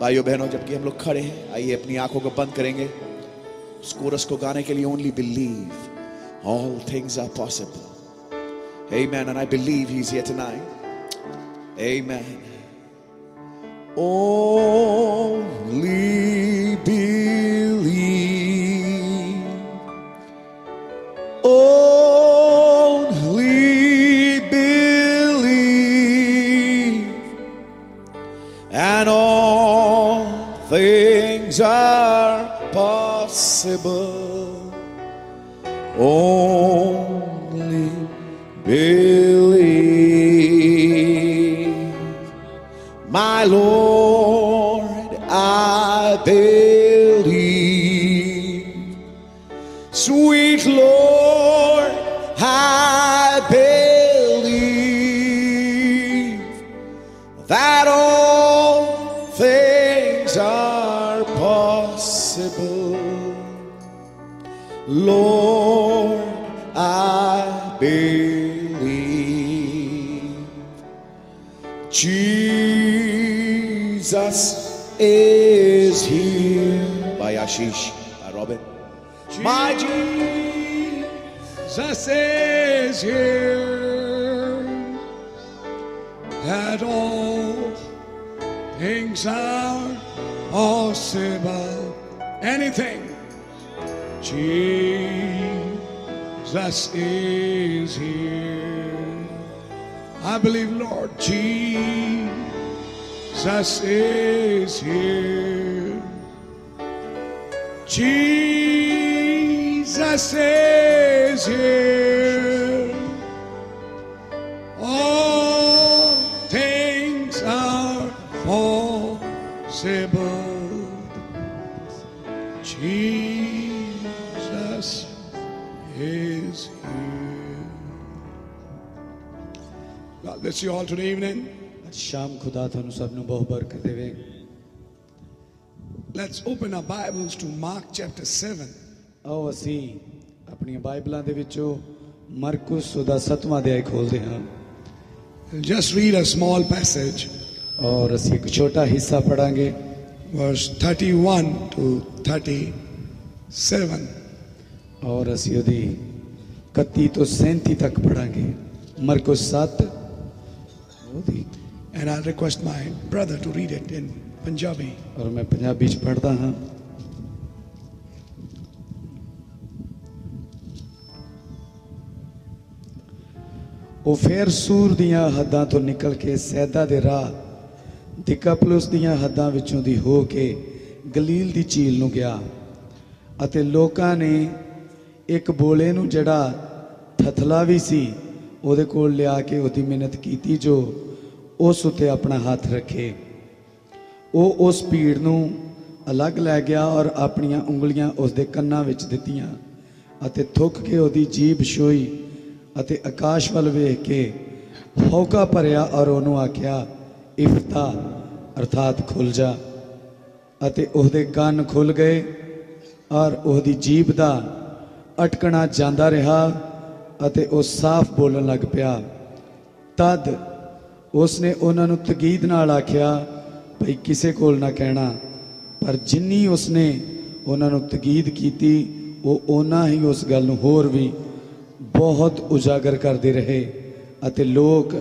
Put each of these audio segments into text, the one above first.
भाइयों, बहनों, जबकि हम लोग खड़े हैं, आइए अपनी आँखों को बंद करेंगे उस कोरस को गाने के लिए only believe all things are possible Amen. And I believe He's here tonight. Amen. Only believe. Only is here, that all things are possible. Anything. Jesus is here. I believe, Lord, Jesus is here. Jesus is here. Bless you all today evening. ਅੱਜ ਸ਼ਾਮ ਖੁਦਾ ਤੁਹਾਨੂੰ ਸਭ ਨੂੰ ਬਹੁਤ ਬਰਕਤ ਦੇਵੇ Let's open our Bibles to Mark chapter 7. ਆਓ ਅਸੀਂ ਆਪਣੀਆਂ ਬਾਈਬਲਾਂ ਦੇ ਵਿੱਚੋਂ ਮਰਕੁਸ ਉਹਦਾ 7ਵਾਂ ਅਧਿਆਇ ਖੋਲਦੇ ਹਾਂ We'll just read a small passage, ਔਰ ਅਸੀਂ ਇੱਕ ਛੋਟਾ ਹਿੱਸਾ ਪੜਾਂਗੇ verse 31 to 37. ਔਰ ਅਸੀਂ ਉਹਦੀ 31 ਤੋਂ 37 ਤੱਕ ਪੜਾਂਗੇ ਮਰਕੁਸ 7 ਉਹਦੀ And I'll request my brother to read it in Punjabi. ਔਰ ਮੈਂ ਪੰਜਾਬੀ ਚ ਪੜਦਾ ਹਾਂ ਉਹ ਫੇਰ ਸੂਰ ਦੀਆਂ ਹੱਦਾਂ ਤੋਂ ਨਿਕਲ ਕੇ ਸੈਦਾ ਦੇ ਰਾਹ, ਦਿਕਾਪਲੁਸ ਦੀਆਂ ਹੱਦਾਂ ਵਿੱਚੋਂ ਦੀ ਹੋ ਕੇ ਗਲੀਲ ਦੀ ਝੀਲ ਨੂੰ ਗਿਆ, ਅਤੇ ਲੋਕਾਂ ਨੇ ਇੱਕ ਬੋਲੇ ਨੂੰ ਜਿਹੜਾ ਥਥਲਾ ਵੀ ਸੀ ਉਹਦੇ ਕੋਲ ਲਿਆ ਕੇ ਉਹਦੀ ਮਿਹਨਤ ਕੀਤੀ ਜੋ ਉਸ ਉੱਤੇ ਆਪਣਾ ਹੱਥ ਰੱਖੇ। ਉਹ ਉਸ ਭੀੜ ਨੂੰ ਅਲੱਗ ਲੈ ਗਿਆ ਔਰ ਆਪਣੀਆਂ ਉਂਗਲੀਆਂ ਉਸ ਦੇ ਕੰਨਾਂ ਵਿੱਚ ਦਿੱਤੀਆਂ ਅਤੇ ਥੁੱਕ ਕੇ ਉਹਦੀ ਜੀਭ ਛੋਈ ਅਤੇ ਆਕਾਸ਼ ਵੱਲ ਵੇਖ ਕੇ ਹੌਕਾ ਭਰਿਆ ਔਰ ਉਹਨੂੰ ਆਖਿਆ, ਇਫਤਾ, ਅਰਥਾਤ ਖੁੱਲ ਜਾ। ਅਤੇ ਉਹਦੇ ਕੰਨ ਖੁੱਲ ਗਏ ਔਰ ਉਹਦੀ ਜੀਭ ਦਾ ਅਟਕਣਾ ਜਾਂਦਾ ਰਿਹਾ। ਅਤੇ ਉਹ ਸਾਫ਼ ਬੋਲਣ ਲੱਗ ਪਿਆ। ਤਦ ਉਸਨੇ ਉਹਨਾਂ ਨੂੰ ਤਕੀਦ ਨਾਲ ਆਖਿਆ, ਭਈ ਕਿਸੇ ਕੋਲ ਨਾ ਕਹਿਣਾ। ਪਰ ਜਿੰਨੀ ਉਸਨੇ ਉਹਨਾਂ ਨੂੰ ਤਕੀਦ ਕੀਤੀ, ਉਹ ਉਹਨਾਂ ਹੀ ਉਸ ਗੱਲ ਨੂੰ ਹੋਰ ਵੀ ਬਹੁਤ ਉਜਾਗਰ ਕਰਦੇ ਰਹੇ ਅਤੇ ਲੋਕ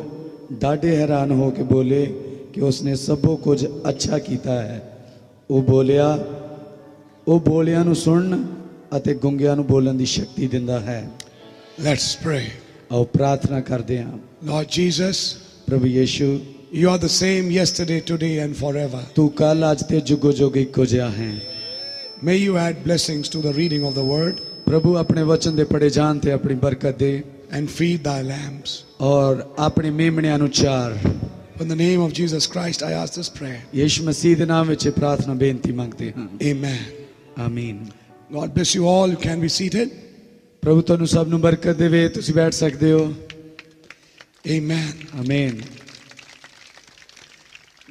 ਡਾਢੇ ਹੈਰਾਨ ਹੋ ਕੇ ਬੋਲੇ ਕਿ ਉਸਨੇ ਸਭੋ ਕੁਝ ਅੱਛਾ ਕੀਤਾ ਹੈ। ਉਹ ਬੋਲਿਆ, ਉਹ ਬੋਲਿਆਂ ਨੂੰ ਸੁਣਨ ਅਤੇ ਗੁੰਗਿਆਂ ਨੂੰ ਬੋਲਣ ਦੀ ਸ਼ਕਤੀ ਦਿੰਦਾ ਹੈ। Let's pray. ਆਓ ਪ੍ਰਾਰਥਨਾ ਕਰਦੇ ਹਾਂ Lord Jesus, ਪ੍ਰਭੂ Yishu you are the same yesterday, today, and forever. ਤੂੰ ਕੱਲ ਅੱਜ ਤੇ ਜੁਗੋ ਜੁਗ ਇੱਕੋ ਜਿਹਾ ਹੈ May you add blessings to the reading of the word ਪ੍ਰਭੂ ਆਪਣੇ ਵਚਨ ਦੇ ਪੜੇ ਜਾਣ ਤੇ ਆਪਣੀ ਬਰਕਤ ਦੇ and feed thy lambs. ਔਰ ਆਪਣੇ ਮੇਮਣਿਆਂ ਨੂੰ ਚਾਰ In the name of Jesus Christ, I ask this prayer. Yishu ਮਸੀਹ ਦੇ ਨਾਮ ਵਿੱਚ ਇਹ ਪ੍ਰਾਰਥਨਾ ਬੇਨਤੀ ਮੰਗਦੇ ਹਾਂ Amen. ਆਮੀਨ God bless you all. You can be seated. ਪ੍ਰਭੂ ਤੁਹਾਨੂੰ ਸਭ ਨੂੰ ਬਰਕਤ ਦੇਵੇ ਤੁਸੀਂ ਬੈਠ ਸਕਦੇ ਹੋ Amen. ਆਮੀਨ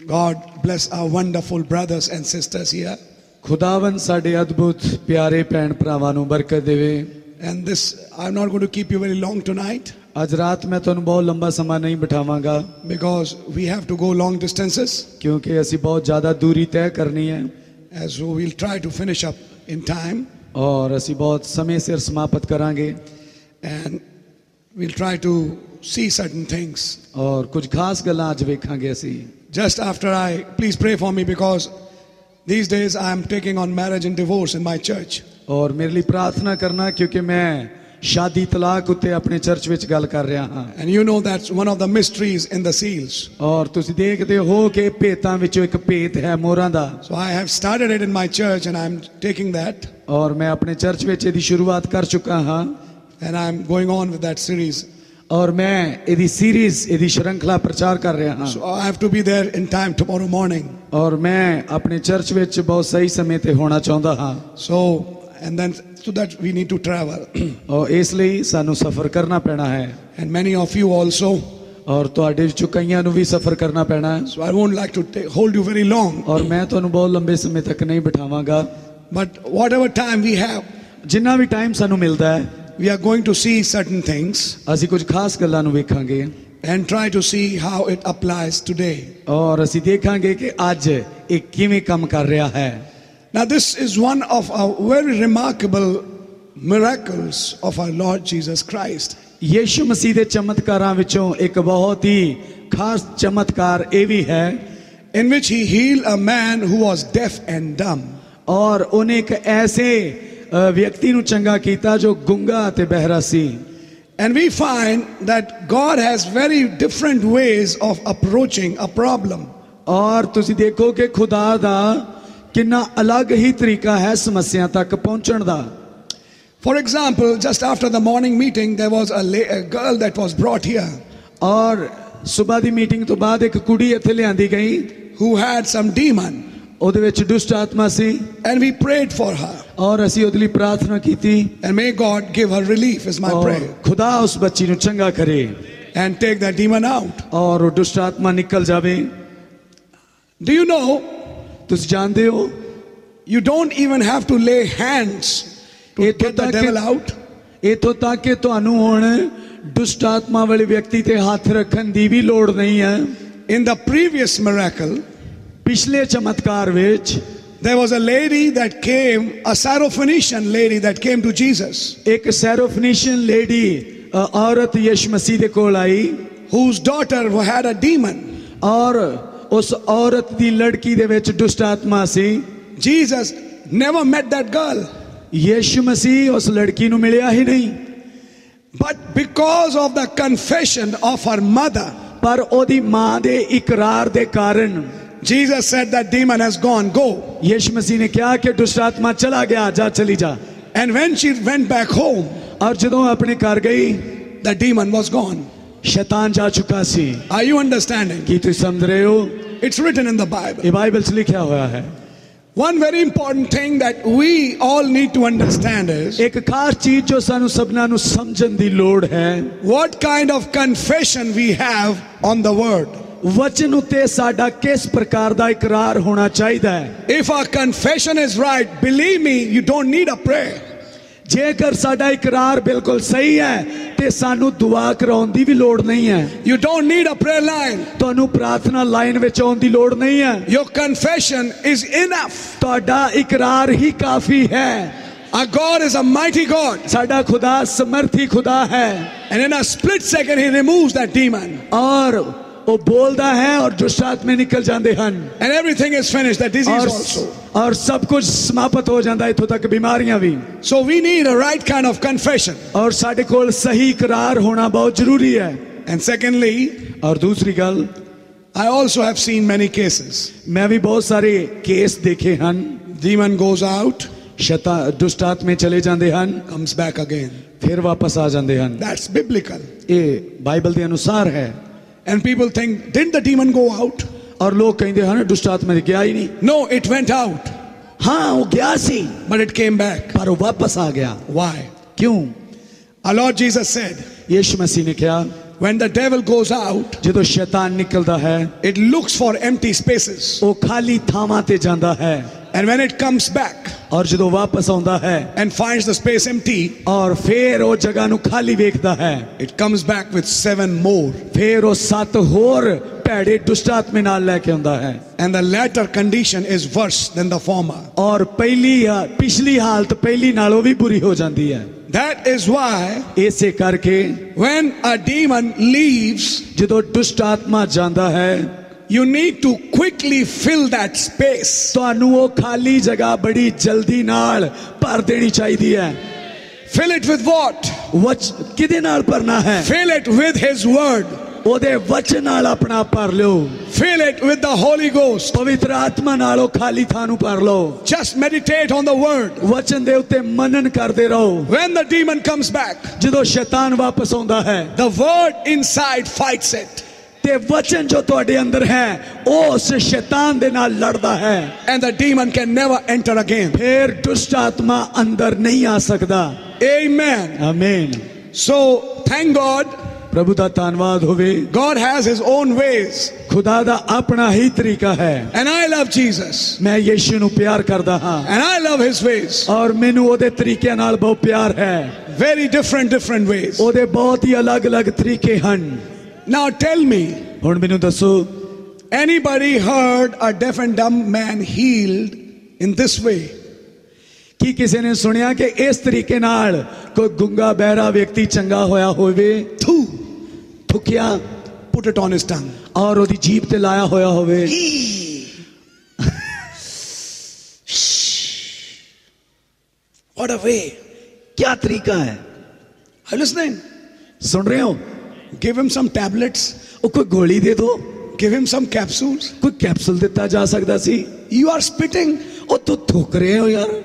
God bless our wonderful brothers and sisters here. ਖੁਦਾਵੰ ਸਾਡੇ ਅਦਭੁਤ ਪਿਆਰੇ ਭੈਣ ਭਰਾਵਾਂ ਨੂੰ ਬਰਕਤ ਦੇਵੇ And this, I'm not going to keep you very long tonight. ਅੱਜ ਰਾਤ ਮੈਂ ਤੁਹਾਨੂੰ ਬਹੁਤ ਲੰਬਾ ਸਮਾਂ ਨਹੀਂ ਬਿਠਾਵਾਂਗਾ because we have to go long distances. ਕਿਉਂਕਿ ਅਸੀਂ ਬਹੁਤ ਜ਼ਿਆਦਾ ਦੂਰੀ ਤੈਅ ਕਰਨੀ ਹੈ As so we'll try to finish up in time ਔਰ ਅਸੀਂ ਬਹੁਤ ਸਮੇਂ ਸਿਰ ਸਮਾਪਤ ਕਰਾਂਗੇ and we'll try to see certain things. ਔਰ ਕੁਝ ਖਾਸ ਗੱਲਾਂ ਅੱਜ ਵੇਖਾਂਗੇ ਅਸੀਂ Just after I, please pray for me because these days I'm taking on marriage and divorce in my church. ਔਰ ਮੇਰੇ ਲਈ ਪ੍ਰਾਰਥਨਾ ਕਰਨਾ ਕਿਉਂਕਿ ਮੈਂ ਸ਼ਾਦੀ ਤਲਾਕ ਉੱਤੇ ਆਪਣੇ ਚਰਚ ਵਿੱਚ ਗੱਲ ਕਰ ਰਿਹਾ ਹਾਂ And you know that's one of the mysteries in the seals. ਔਰ ਤੁਸੀਂ ਦੇਖਦੇ ਹੋ ਕਿ ਭੇਤਾਂ ਵਿੱਚੋਂ ਇੱਕ ਭੇਤ ਹੈ ਮੋਹਰਾਂ ਦਾ So I have started it in my church and I'm taking that ਔਰ ਮੈਂ ਆਪਣੇ ਚਰਚ ਵਿੱਚ ਇਹਦੀ ਸ਼ੁਰੂਆਤ ਕਰ ਚੁੱਕਾ ਹਾਂ and I'm going on with that series. ਔਰ ਮੈਂ ਇਹਦੀ ਸੀਰੀਜ਼ ਇਹਦੀ ਸ਼੍ਰੰਖਲਾ ਪ੍ਰਚਾਰ ਕਰ ਰਿਹਾ ਹਾਂ So I have to be there in time tomorrow morning. ਔਰ ਮੈਂ ਆਪਣੇ ਚਰਚ ਵਿੱਚ ਬਹੁਤ ਸਹੀ ਸਮੇਂ ਤੇ ਹੋਣਾ ਚਾਹੁੰਦਾ ਹਾਂ So, and then so that we need to travel. ਔਰ ਇਸ ਲਈ ਸਾਨੂੰ ਸਫ਼ਰ ਕਰਨਾ ਪੈਣਾ ਹੈ and many of you also. ਔਰ ਤੁਹਾਡੇ ਵਿੱਚੋਂ ਕਈਆਂ ਨੂੰ ਵੀ ਸਫ਼ਰ ਕਰਨਾ ਪੈਣਾ ਹੈ So I won't like to ta- hold you very long. ਔਰ ਮੈਂ ਤੁਹਾਨੂੰ ਬਹੁਤ ਲੰਬੇ ਸਮੇਂ ਤੱਕ ਨਹੀਂ ਬਿਠਾਵਾਂਗਾ But whatever time we have, ਜਿੰਨਾ ਵੀ ਟਾਈਮ ਸਾਨੂੰ ਮਿਲਦਾ ਹੈ we are going to see certain things ਅਸੀਂ ਕੁਝ ਖਾਸ ਗੱਲਾਂ ਨੂੰ ਵੇਖਾਂਗੇ and try to see how it applies today. ਔਰ ਅਸੀਂ ਦੇਖਾਂਗੇ ਕਿ ਅੱਜ ਇਹ ਕਿਵੇਂ ਕੰਮ ਕਰ ਰਿਹਾ ਹੈ Now, this is one of our very remarkable miracles of our Lord Jesus Christ. Yishu ਮਸੀਹ ਦੇ ਚਮਤਕਾਰਾਂ ਵਿੱਚੋਂ ਇੱਕ ਬਹੁਤ ਹੀ ਖਾਸ ਚਮਤਕਾਰ ਇਹ ਵੀ ਹੈ in which he healed a man who was deaf and dumb. ਔਰ ਉਹਨੇ ਇੱਕ ਐਸੇ ਅ, ਵਿਅਕਤੀ ਨੂੰ ਚੰਗਾ ਕੀਤਾ ਜੋ ਗੁੰਗਾ ਅਤੇ ਬਹਿਰਾ ਸੀ And we find that God has very different ways of approaching a problem. ਔਰ ਤੁਸੀਂ ਦੇਖੋ ਕਿ ਖੁਦਾ ਦਾ ਕਿੰਨਾ ਅਲੱਗ ਹੀ ਤਰੀਕਾ ਹੈ ਸਮੱਸਿਆ ਤੱਕ ਪਹੁੰਚਣ ਦਾ For example, just after the morning meeting, there was a, la- a girl that was brought here ਔਰ ਸਵੇਰ ਦੀ ਮੀਟਿੰਗ ਤੋਂ ਬਾਅਦ ਇੱਕ ਕੁੜੀ ਇੱਥੇ ਲਿਆਂਦੀ ਗਈ who had some demon, ਉਹਦੇ ਵਿੱਚ ਦੁਸ਼ਟ ਆਤਮਾ ਸੀ and we prayed for her. ਔਰ ਅਸੀਂ ਉਹਦੇ ਲਈ ਪ੍ਰਾਰਥਨਾ ਕੀਤੀ And may God give her relief, is my ਔਰ prayer, ਖੁਦਾ ਉਸ ਬੱਚੀ ਨੂੰ ਚੰਗਾ ਕਰੇ and take that demon out. ਔਰ ਉਹ ਦੁਸ਼ਟ ਆਤਮਾ ਨਿਕਲ ਜਾਵੇ Do you know ਤੁਸੀਂ ਜਾਣਦੇ ਹੋ you don't even have to lay hands to ਇੱਥੋਂ get the ਤੱਕ devil out? ਇੱਥੋਂ ਤੱਕ ਕਿ ਤੁਹਾਨੂੰ ਹੁਣ ਦੁਸ਼ਟ ਆਤਮਾ ਵਾਲੇ ਵਿਅਕਤੀ ਤੇ ਹੱਥ ਰੱਖਣ ਦੀ ਵੀ ਲੋੜ ਨਹੀਂ ਹੈ In the previous miracle, ਪਿਛਲੇ ਚਮਤਕਾਰ ਵਿੱਚ there was a lady that came, a Syrophoenician lady that came to Jesus, ਇੱਕ ਸੈਰੋਫਨੀਸ਼ੀਅਨ ਲੇਡੀ ਔਰਤ ਯਿਸੂ ਮਸੀਹ ਦੇ ਕੋਲ ਆਈ whose daughter had a demon. ਔਰ ਉਸ ਔਰਤ ਦੀ ਲੜਕੀ ਦੇ ਵਿੱਚ ਦੁਸ਼ਟ ਆਤਮਾ ਸੀ Jesus never met that girl. ਯਿਸੂ ਮਸੀਹ ਉਸ ਲੜਕੀ ਨੂੰ ਮਿਲਿਆ ਹੀ ਨਹੀਂ But because of the confession of her mother, ਪਰ ਉਹਦੀ ਮਾਂ ਦੇ ਇਕਰਾਰ ਦੇ ਕਾਰਨ Jesus said that demon has gone, go. ਯਿਸੂ ਮਸੀਹ ਨੇ ਕਿਹਾ ਕਿ ਦੁਸ਼ਟ ਆਤਮਾ ਚਲਾ ਗਿਆ ਜਾ ਚਲੀ ਜਾ And when she went back home, ਔਰ ਜਦੋਂ ਆਪਣੇ ਘਰ ਗਈ the demon was gone. ਸ਼ੈਤਾਨ ਜਾ ਚੁੱਕਾ ਸੀ Are you understanding? ਕੀ ਤੁਸੀਂ ਸਮਝ ਰਹੇ ਹੋ It's written in the Bible. ਇਹ ਬਾਈਬਲ 'ਚ ਲਿਖਿਆ ਹੋਇਆ ਹੈ One very important thing that we all need to understand is ਇੱਕ ਖਾਸ ਚੀਜ਼ ਜੋ ਸਾਨੂੰ ਸਭਨਾਂ ਨੂੰ ਸਮਝਣ ਦੀ ਲੋੜ ਹੈ what kind of confession we have on the word. ਵਚਨ ਉੱਤੇ ਸਾਡਾ ਕਿਸ ਪ੍ਰਕਾਰ ਦਾ ਇਕਰਾਰ ਹੋਣਾ ਚਾਹੀਦਾ ਹੈ If our confession is right, believe me, you don't need a prayer. ਜੇਕਰ ਸਾਡਾ ਇਕਰਾਰ ਬਿਲਕੁਲ ਸਹੀ ਹੈ ਤੇ ਸਾਨੂੰ ਦੁਆ ਕਰਾਉਣ ਦੀ ਵੀ ਲੋੜ ਨਹੀਂ ਹੈ You don't need a prayer line. ਤੁਹਾਨੂੰ ਪ੍ਰਾਰਥਨਾ ਲਾਈਨ ਵਿੱਚ ਆਉਣ ਦੀ ਲੋੜ ਨਹੀਂ ਹੈ Your confession is enough. ਤੁਹਾਡਾ ਇਕਰਾਰ ਹੀ ਕਾਫੀ ਹੈ Our God is a mighty God. ਸਾਡਾ ਖੁਦਾ ਸਮਰਥੀ ਖੁਦਾ ਹੈ And in a split second, He removes that demon. ਔਰ ਉਹ ਬੋਲਦਾ ਹੈ ਔਰ ਦੁਸ਼ਟ ਆਤਮੇ ਨਿਕਲ ਜਾਂਦੇ ਹਨ And everything is finished, that disease ਔਰ also. ਔਰ ਸਭ ਕੁਝ ਸਮਾਪਤ ਹੋ ਜਾਂਦਾ ਇੱਥੋਂ ਤੱਕ ਬਿਮਾਰੀਆਂ ਵੀ So we need a right kind of confession. ਔਰ ਸਾਡੇ ਕੋਲ ਸਹੀ ਇਕਰਾਰ ਹੋਣਾ ਬਹੁਤ ਜ਼ਰੂਰੀ ਹੈ And secondly, ਔਰ ਦੂਸਰੀ ਗੱਲ I also have seen many cases. ਮੈਂ ਵੀ ਬਹੁਤ ਸਾਰੇ ਕੇਸ ਦੇਖੇ ਹਨ Demon goes out, ਸ਼ੈਤਾਨ ਦੁਸ਼ਟ ਆਤਮੇ ਚਲੇ ਜਾਂਦੇ ਹਨ comes back again. ਫਿਰ ਵਾਪਸ ਆ ਜਾਂਦੇ ਹਨ That's biblical. ਇਹ ਬਾਈਬਲ ਦੇ ਅਨੁਸਾਰ ਹੈ And people think, didn't the demon go out? ਔਰ ਲੋਕ ਕਹਿੰਦੇ ਹਨ ਦੁਸ਼ਟ ਆਤਮਾ ਨੇ ਗਿਆ ਹੀ ਨਹੀਂ No, it went out, ਹਾਂ ਉਹ ਗਿਆ ਸੀ but it came back. ਪਰ ਉਹ ਵਾਪਸ ਆ ਗਿਆ Why? ਕਿਉਂ Our Lord Jesus said, ਯਿਸੂ ਮਸੀਹ ਨੇ ਕਿਹਾ when the devil goes out, ਜਦੋਂ ਸ਼ੈਤਾਨ ਨਿਕਲਦਾ ਹੈ it looks for empty spaces. ਉਹ ਖਾਲੀ ਥਾਵਾਂ ਤੇ ਜਾਂਦਾ ਹੈ And when it comes back ਔਰ ਜਦੋਂ ਵਾਪਸ ਆਉਂਦਾ ਹੈ and finds the space empty, ਔਰ ਫੇਰ ਉਹ ਜਗ੍ਹਾ ਨੂੰ ਖਾਲੀ ਵੇਖਦਾ ਹੈ it comes back with seven more. ਫੇਰ ਉਹ ਸੱਤ ਹੋਰ ਭੈੜੇ ਦੁਸ਼ਟ ਆਤਮੇ ਨਾਲ ਲੈ ਕੇ ਆਉਂਦਾ ਹੈ And the latter condition is worse than the former. ਔਰ ਪਹਿਲੀ ਪਿਛਲੀ ਹਾਲਤ ਪਹਿਲੀ ਨਾਲੋਂ ਵੀ ਬੁਰੀ ਹੋ ਜਾਂਦੀ ਹੈ That is why ਇਸੇ ਕਰਕੇ when a demon leaves, ਜਦੋਂ ਦੁਸ਼ਟ ਆਤਮਾ ਜਾਂਦਾ ਹੈ you need to quickly fill that space. ਤੁਹਾਨੂੰ ਉਹ ਖਾਲੀ ਜਗ੍ਹਾ ਬੜੀ ਜਲਦੀ ਨਾਲ ਭਰ ਦੇਣੀ ਚਾਹੀਦੀ ਹੈ Fill it with what? ਵਚ ਕਿਹਦੇ ਨਾਲ ਭਰਨਾ ਹੈ Fill it with His Word. ਉਹਦੇ ਵਚਨ ਨਾਲ ਆਪਣਾ ਭਰ ਲਿਓ Fill it with the Holy Ghost. ਪਵਿੱਤਰ ਆਤਮਾ ਨਾਲ ਉਹ ਖਾਲੀ ਥਾਂ ਨੂੰ ਭਰ ਲਓ Just meditate on the Word. ਵਚਨ ਦੇ ਉੱਤੇ ਮਨਨ ਕਰਦੇ ਰਹੋ When the demon comes back, ਜਦੋਂ ਸ਼ੈਤਾਨ ਵਾਪਸ ਆਉਂਦਾ ਹੈ the Word inside fights it. ਤੇ ਵਚਨ ਜੋ ਤੁਹਾਡੇ ਅੰਦਰ ਹੈ ਉਹ ਉਸ ਸ਼ੈਤਾਨ ਦੇ ਨਾਲ ਲੜਦਾ ਹੈ And the demon can never enter again. ਫਿਰ ਦੁਸ਼ਟ ਆਤਮਾ ਅੰਦਰ ਨਹੀਂ ਆ ਸਕਦਾ Amen. ਆਮੀਨ So, thank God, ਪ੍ਰਭੂ ਦਾ ਧੰਨਵਾਦ ਹੋਵੇ God has His own ways. ਖੁਦਾ ਦਾ ਆਪਣਾ ਹੀ ਤਰੀਕਾ ਹੈ And I love Jesus. ਮੈਂ ਯੀਸ਼ੂ ਨੂੰ ਪਿਆਰ ਕਰਦਾ ਹਾਂ And I love His ways. ਔਰ ਮੈਨੂੰ ਉਹਦੇ ਤਰੀਕਿਆਂ ਨਾਲ ਬਹੁਤ ਪਿਆਰ ਹੈ Very different, different ways. ਉਹਦੇ ਬਹੁਤ ਹੀ ਅਲੱਗ-ਅਲੱਗ ਤਰੀਕੇ ਹਨ Now tell me, ਹੁਣ ਮੈਨੂੰ ਦੱਸੋ anybody heard a deaf and dumb man healed in this way? ਕੀ ਕਿਸੇ ਨੇ ਸੁਣਿਆ ਕਿ ਇਸ ਤਰੀਕੇ ਨਾਲ ਕੋਈ ਗੁੰਗਾ ਬਹਿਰਾ ਵਿਅਕਤੀ ਚੰਗਾ ਹੋਇਆ ਹੋਵੇ Two, ਥੁਕਿਆ put it on his tongue. ਔਰ ਉਹਦੀ ਜੀਭ ਤੇ ਲਾਇਆ ਹੋਇਆ ਹੋਵੇ What a way. ਕੀ ਤਰੀਕਾ ਹੈ Are you listening? ਸੁਣ ਰਹੇ ਹੋ Give him some tablets, ਉਹ ਕੋਈ ਗੋਲੀ ਦੇ ਦਿਓ give him some capsules. ਕੋਈ ਕੈਪਸੂਲ ਦਿੱਤਾ ਜਾ ਸਕਦਾ ਸੀ You are spitting, ਉਹ ਤੂੰ ਥੁੱਕ ਰਹੇ ਹੋ ਯਾਰ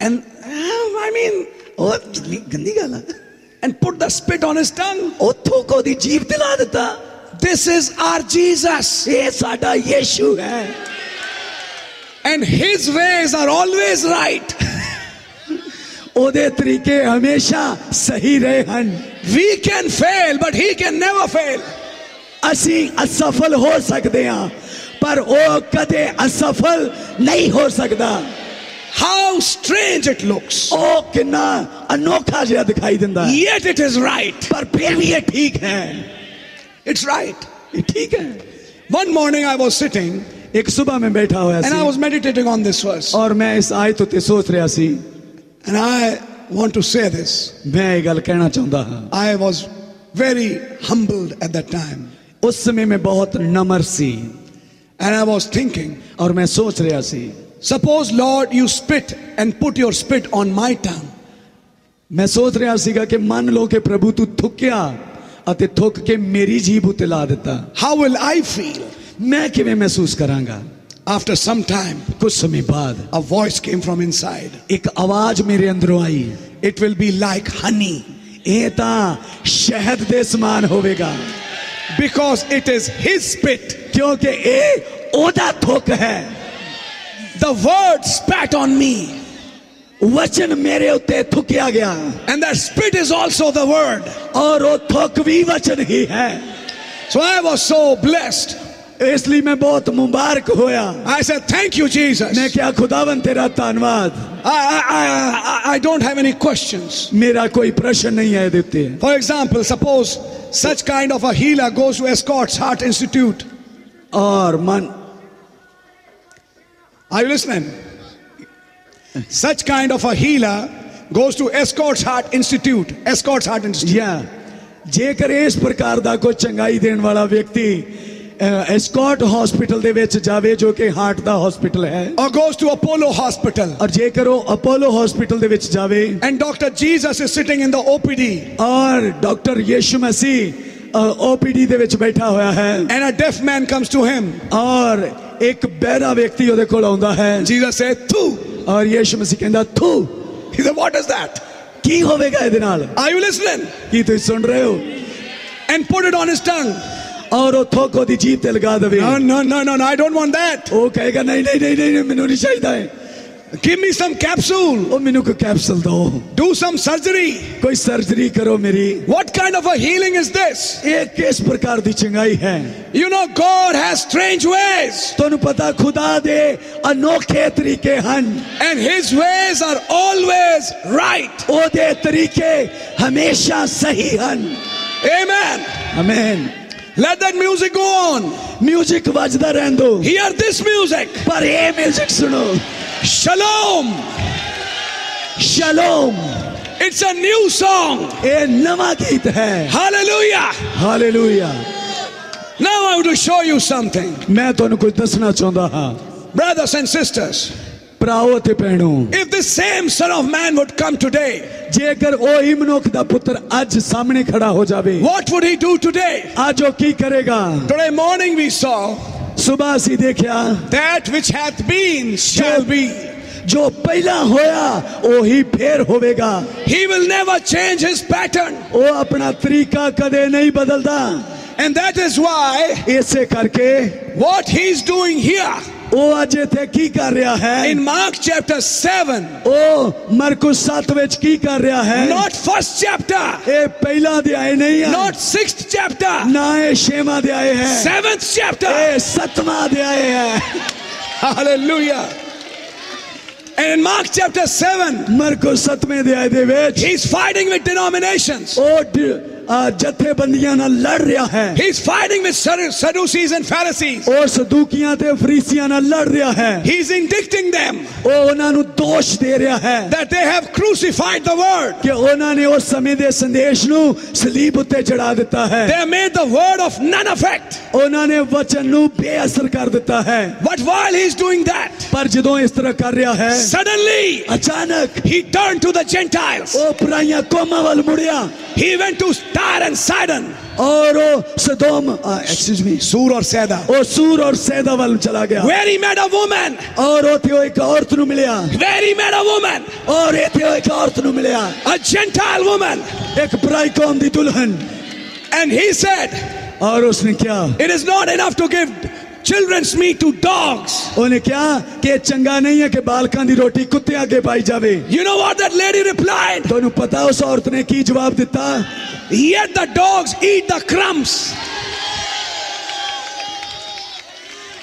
and ah, I mean, ਉਹ ਕਿੰਨੀ ਗੰਦੀ ਗੱਲ ਹੈ and put the spit on his tongue. ਉਹ ਥੁੱਕ ਉਹਦੀ ਜੀਭ ਤੇ ਲਾ ਦਿੱਤਾ This is our Jesus, ਇਹ ਸਾਡਾ ਯੀਸ਼ੂ ਹੈ and his ways are always right. ਉਹਦੇ ਤਰੀਕੇ ਹਮੇਸ਼ਾ ਸਹੀ ਰਹੇ ਹਨ We can fail, but he can never fail. ਅਸੀਂ ਅਸਫਲ ਹੋ ਸਕਦੇ ਹਾਂ ਪਰ ਉਹ ਕਦੇ ਅਸਫਲ ਨਹੀਂ ਹੋ ਸਕਦਾ How strange it looks. ਉਹ ਕਿੰਨਾ ਅਨੋਖਾ ਜਿਹਾ ਦਿਖਾਈ ਦਿੰਦਾ ਹੈ Yet it is right. ਪਰ ਫਿਰ ਵੀ ਇਹ ਠੀਕ ਹੈ It's right. ਇਹ ਠੀਕ ਹੈ One morning I was sitting ਇੱਕ ਸਵੇਰ ਮੈਂ ਬੈਠਾ ਹੋਇਆ and I C was meditating on this verse. ਔਰ ਮੈਂ ਇਸ ਆਇਤ ਉੱਤੇ ਸੋਚ ਰਿਹਾ ਸੀ And I want to say this. ਮੈਂ ਇਹ ਗੱਲ ਕਹਿਣਾ ਚਾਹੁੰਦਾ ਹਾਂ I was very humbled at that time. ਉਸ ਸਮੇਂ ਮੈਂ ਬਹੁਤ ਨਮਰ ਸੀ And I was thinking, ਔਰ ਮੈਂ ਸੋਚ ਰਿਹਾ ਸੀ suppose, Lord, you spit and put your spit on my tongue. ਮੈਂ ਸੋਚ ਰਿਹਾ ਸੀਗਾ ਕਿ ਮੰਨ ਲਓ ਕਿ ਪ੍ਰਭੂ ਤੂੰ ਥੁੱਕਿਆ ਅਤੇ ਥੁੱਕ ਕੇ ਮੇਰੀ ਜੀਭ ਉੱਤੇ ਲਾ ਦਿੱਤਾ How will I feel? ਮੈਂ ਕਿਵੇਂ ਮਹਿਸੂਸ ਕਰਾਂਗਾ After some time, ਕੁਝ ਸਮੇਂ ਬਾਅਦ a voice came from inside. ਇੱਕ ਆਵਾਜ਼ ਮੇਰੇ ਅੰਦਰੋਂ ਆਈ It will be like honey ਇਹ ਤਾਂ ਸ਼ਹਿਦ ਦੇ ਸਮਾਨ ਹੋਵੇਗਾ because it is his spit. ਕਿਉਂਕਿ ਇਹ ਉਹਦਾ ਥੁੱਕ ਹੈ The word spat on me, ਵਚਨ ਮੇਰੇ ਉੱਤੇ ਥੁੱਕਿਆ ਗਿਆ and that spit is also the word. ਔਰ ਉਹ ਥੁੱਕ ਵੀ ਵਚਨ ਹੀ ਹੈ So I was so blessed. ਇਸ ਲਈ ਮੈਂ ਬਹੁਤ ਮੁਬਾਰਕ ਹੋਇਆ I said, Thank you, Jesus. ਮੈਂ ਕਿਹਾ ਖੁਦਾਵੰ ਤੇਰਾ ਧੰਨਵਾਦ I, I, I, I don't have any questions. ਮੇਰਾ ਕੋਈ ਪ੍ਰਸ਼ਨ ਨਹੀਂ ਹੈ ਇਹਦੇ ਉੱਤੇ For example, suppose such kind of a healer goes to Escorts Heart Institute. ਔਰ ਮਨ Are you listening? Such kind of a healer goes to Escorts Heart Institute. Escorts Heart Institute. ਜਾਂ ਜੇਕਰ ਇਸ ਪ੍ਰਕਾਰ ਦਾ ਕੋਈ ਚੰਗਾਈ ਦੇਣ ਵਾਲਾ ਵਿਅਕਤੀ ਐਸਕੋਟ ਹਸਪੀਟਲ ਦੇ ਵਿੱਚ ਜਾਵੇ ਜੋ ਕਿ ਹਾਰਟ ਦਾ ਹਸਪੀਟਲ ਹੈ or goes to apollo hospital ਔਰ ਜੇਕਰ ਉਹ ਅਪੋਲੋ ਹਸਪੀਟਲ ਦੇ ਵਿੱਚ ਜਾਵੇ and dr jesus is sitting in the opd ਔਰ ਡਾਕਟਰ ਯਿਸੂ ਮਸੀਹ ਓਪੀਡੀ ਦੇ ਵਿੱਚ ਬੈਠਾ ਹੋਇਆ ਹੈ and a deaf man comes to him ਔਰ ਇੱਕ ਬਹਿਰਾ ਵਿਅਕਤੀ ਉਹਦੇ ਕੋਲ ਆਉਂਦਾ ਹੈ jesus said ਤੂੰ ਔਰ ਯਿਸੂ ਮਸੀਹ ਕਹਿੰਦਾ ਤੂੰ he said what is that ਕੀ ਹੋਵੇਗਾ ਇਹਦੇ ਨਾਲ are you listening ਕੀ ਤੁਸੀਂ ਸੁਣ ਰਹੇ ਹੋ and put it on his tongue ਔਰ ਉਹ ਥੋਕ ਉਹਦੀ ਜੀਭ ਤੇ ਲਗਾ ਦੇਵੇ No, no, no, no, no. I don't want that. ਉਹ ਕਹੇਗਾ ਨਹੀਂ ਨਹੀਂ ਨਹੀਂ ਨਹੀਂ ਮੈਨੂੰ ਨਹੀਂ ਚਾਹੀਦਾ ਹੈ Give me some capsule. ਉਹ ਮੈਨੂੰ ਕੋਈ ਕੈਪਸੂਲ ਦਿਓ Do some surgery. ਕੋਈ ਸਰਜਰੀ ਕਰੋ ਮੇਰੀ What kind of a healing is this? ਇਹ ਕਿਸ ਪ੍ਰਕਾਰ ਦੀ ਚੰਗਾਈ ਹੈ You know, God has strange ways, ਤੁਹਾਨੂੰ ਪਤਾ ਖੁਦਾ ਦੇ ਅਨੋਖੇ ਤਰੀਕੇ ਹਨ and His ways are always right. ਉਹਦੇ ਤਰੀਕੇ ਹਮੇਸ਼ਾ ਸਹੀ ਹਨ Amen. Amen Let that music go on. Music ਵੱਜਦਾ ਰਹਿਣ ਦਿਓ Hear this music. ਪਰ ਇਹ ਮਿਊਜ਼ਿਕ ਸੁਣੋ Shalom. ਸ਼ਲੋਮ It's a new song. ਇਹ ਨਵਾਂ ਗੀਤ ਹੈ Hallelujah. Hallelujah Now I want to show you something. ਮੈਂ ਤੁਹਾਨੂੰ ਕੁਝ ਦੱਸਣਾ ਚਾਹੁੰਦਾ ਹਾਂ Brothers and sisters, ਭਰਾਓ ਤੇ ਭੈਣੋ if this same Son of Man would come today, ਜੇਕਰ ਉਹ ਹੀ ਮਨੁੱਖ ਦਾ ਪੁੱਤਰ ਅੱਜ ਸਾਹਮਣੇ ਖੜਾ ਹੋ ਜਾਵੇ what would he do today? ਅੱਜ ਉਹ ਕੀ ਕਰੇਗਾ Today morning we saw ਸਵੇਰ ਅਸੀਂ ਦੇਖਿਆ that which hath been shall be. ਜੋ ਪਹਿਲਾਂ ਹੋਇਆ ਉਹੀ ਫੇਰ ਹੋਵੇਗਾ He will never change his pattern. ਉਹ ਆਪਣਾ ਤਰੀਕਾ ਕਦੇ ਨਹੀਂ ਬਦਲਦਾ And that is why ਇਸੇ ਕਰਕੇ what he's doing here ਉਹ ਅੱਜ ਇੱਥੇ ਕੀ ਕਰ ਰਿਹਾ ਹੈ in Mark chapter 7, ਉਹ ਮਰਕੁਸ 7 ਵਿੱਚ ਕੀ ਕਰ ਰਿਹਾ ਹੈ not first chapter, ਇਹ ਪਹਿਲਾ ਅਧਿਆਇ ਨਹੀਂ ਹੈ not sixth chapter, ਨਾ ਇਹ ਛੇਵਾਂ ਅਧਿਆਇ ਹੈ seventh chapter. ਇਹ ਸੱਤਵਾਂ ਅਧਿਆਇ ਹੈ Hallelujah. And in Mark chapter 7, Markus 7ਵੇਂ ਅਧਿਆਇ ਦੇ ਵਿੱਚ he's fighting with denominations. ਉਹ ਡ- ਆ, ਜਥੇਬੰਦੀਆਂ ਨਾਲ ਲੜ ਰਿਹਾ ਹੈ He's fighting with Saddu- Sadducees and Pharisees. ਉਹ ਸਦੂਕੀਆਂ ਤੇ ਫਰੀਸੀਆਂ ਨਾਲ ਲੜ ਰਿਹਾ ਹੈ He's indicting them ਉਹ ਉਹਨਾਂ ਨੂੰ ਦੋਸ਼ ਦੇ ਰਿਹਾ ਹੈ that they have crucified the word. ਕਿ ਉਹਨਾਂ ਨੇ ਉਸ ਸਮੇਂ ਦੇ ਸੰਦੇਸ਼ ਨੂੰ ਸਲੀਬ ਉੱਤੇ ਚੜਾ ਦਿੱਤਾ ਹੈ They have made the word of none effect. ਉਹਨਾਂ ਨੇ ਵਚਨ ਨੂੰ ਬੇਅਸਰ ਕਰ ਦਿੱਤਾ ਹੈ But while he's doing that, ਪਰ ਜਦੋਂ ਇਸ ਤਰ੍ਹਾਂ ਕਰ ਰਿਹਾ ਹੈ suddenly ਅਚਾਨਕ he turned to the Gentiles. ਉਹ ਪਰਾਈਆਂ ਕੌਮਾਂ ਵੱਲ ਮੁੜਿਆ He went to Tyre and Sidon. ਔਰ ਉਹ ਸਦੋਮ excuse me Sur or Seda. ਉਹ ਸੂਰ ਔਰ ਸੈਦਾ ਵੱਲ ਚਲਾ ਗਿਆ Where he met a woman. ਔਰ ਉੱਥੇ ਉਹ ਇੱਕ ਔਰਤ ਨੂੰ ਮਿਲਿਆ Where he met a woman. ਔਰ ਇੱਥੇ ਉਹ ਇੱਕ ਔਰਤ ਨੂੰ ਮਿਲਿਆ A Gentile woman. ਇੱਕ ਪਰਾਈ ਕੌਮ ਦੀ ਦੁਲਹਨ And he said, ਔਰ ਉਸਨੇ ਕਿਹਾ It is not enough to give children's meat to dogs. ਉਹਨੇ ਕਿਹਾ ਕਿ ਇਹ ਚੰਗਾ ਨਹੀਂ ਹੈ ਕਿ ਬਾਲਕਾਂ ਦੀ ਰੋਟੀ ਕੁੱਤੇ ਅੱਗੇ ਪਾਈ ਜਾਵੇ You know what that lady replied? ਤੁਹਾਨੂੰ ਪਤਾ ਉਸ ਔਰਤ ਨੇ ਕੀ ਜਵਾਬ ਦਿੱਤਾ Yet the dogs eat the crumbs.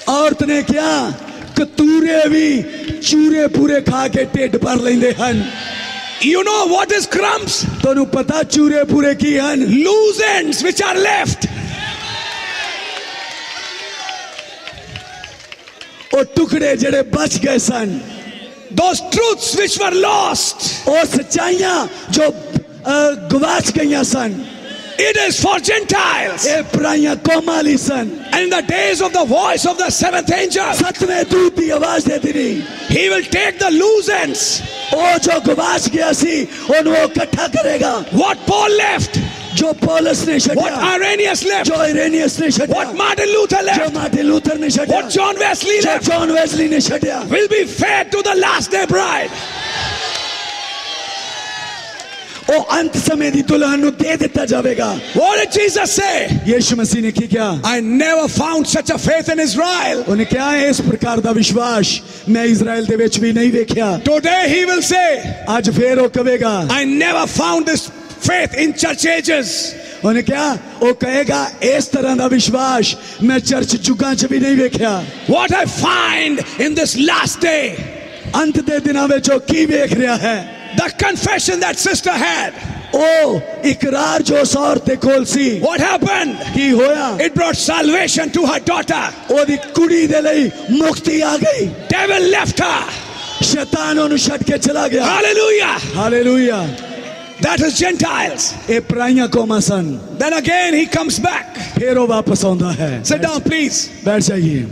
ਔਰਤ ਨੇ ਕਿਹਾ ਕਤੂਰੇ ਵੀ ਚੂਰੇ ਪੂਰੇ ਖਾ ਕੇ ਢਿੱਡ ਭਰ ਲੈਂਦੇ ਹਨ You know what is crumbs? ਤੁਹਾਨੂੰ ਪਤਾ ਚੂਰੇ ਪੂਰੇ ਕੀ ਹਨ Loose ends which are left. ਉਹ ਟੁਕੜੇ ਜਿਹੜੇ ਬਚ ਗਏ ਸਨ Those truths which were lost. ਉਹ ਸੱਚਾਈਆਂ ਜੋ ਅ, ਗਵਾਚ ਗਈਆਂ ਸਨ It is for Gentiles. ਇਹ ਪਰਾਈਆਂ ਕੌਮਾਂ ਲਈ ਸਨ And in the days of the voice of the seventh angel, ਸੱਤਵੇਂ ਦੂਤ ਦੀ ਆਵਾਜ਼ ਦੇ ਦਿੱਤੀ he will take the loose ends. ਉਹ ਜੋ ਗਵਾਚ ਗਿਆ ਸੀ ਉਹਨੂੰ ਉਹ ਇਕੱਠਾ ਕਰੇਗਾ What Paul left, ਜੋ ਪੌਲਸ ਨੇ what ਛੱਡਿਆ Irenaeus left, ਜੋ ਇਰੇਨੀਅਸ ਨੇ ਛੱਡਿਆ what Martin Luther ਜੋ left, ਮਾਰਟਿਨ ਲੂਥਰ ਨੇ ਛੱਡਿਆ what John Wesley ਜੋ left, ਜੌਨ ਵੈਸਲੀ ਨੇ ਛੱਡਿਆ will be fed to the last day bride. ਉਹ ਅੰਤ ਸਮੇਂ ਦੀ ਦੁਲਹਨ ਨੂੰ ਦੇ ਦਿੱਤਾ ਜਾਵੇਗਾ What did Jesus say? Yishu ਮਸੀਹ ਨੇ ਕੀ ਕਿਹਾ I never found such a faith in Israel. ਉਹਨੇ ਕਿਹਾ ਇਸ ਪ੍ਰਕਾਰ ਦਾ ਵਿਸ਼ਵਾਸ ਮੈਂ ਇਜ਼ਰਾਈਲ ਦੇ ਵਿੱਚ ਵੀ ਨਹੀਂ ਵੇਖਿਆ Today he will say, ਅੱਜ ਫੇਰ ਉਹ ਕਵੇਗਾ I never found this faith in church ages. ਉਹਨੇ ਕਿਹਾ ਉਹ ਕਹੇਗਾ ਇਸ ਤਰ੍ਹਾਂ ਦਾ ਵਿਸ਼ਵਾਸ ਮੈਂ ਚਰਚ ਜੁਗਾਂ 'ਚ ਵੀ ਨਹੀਂ ਵੇਖਿਆ What I find in this last day, ਅੰਤ ਦੇ ਦਿਨਾਂ ਵਿੱਚ ਉਹ ਕੀ ਵੇਖ ਰਿਹਾ ਹੈ the confession that sister had. ਉਹ ਇਕਰਾਰ ਜੋ ਉਸ ਔਰਤ ਦੇ ਕੋਲ ਸੀ What happened? ਕੀ ਹੋਇਆ It brought salvation to her daughter. ਉਹਦੀ ਕੁੜੀ ਦੇ ਲਈ ਮੁਕਤੀ ਆ ਗਈ Devil left her. ਸ਼ੈਤਾਨ ਉਹਨੂੰ ਛੱਡ ਕੇ ਚਲਾ ਗਿਆ Hallelujah. Hallelujah That is Gentiles. ਇਹ ਪਰਾਈਆਂ ਕੌਮਾਂ ਸਨ Then again he comes back. ਫਿਰ ਉਹ ਵਾਪਸ ਆਉਂਦਾ ਹੈ Sit down, please. ਬੈਠ ਜਾਈਏ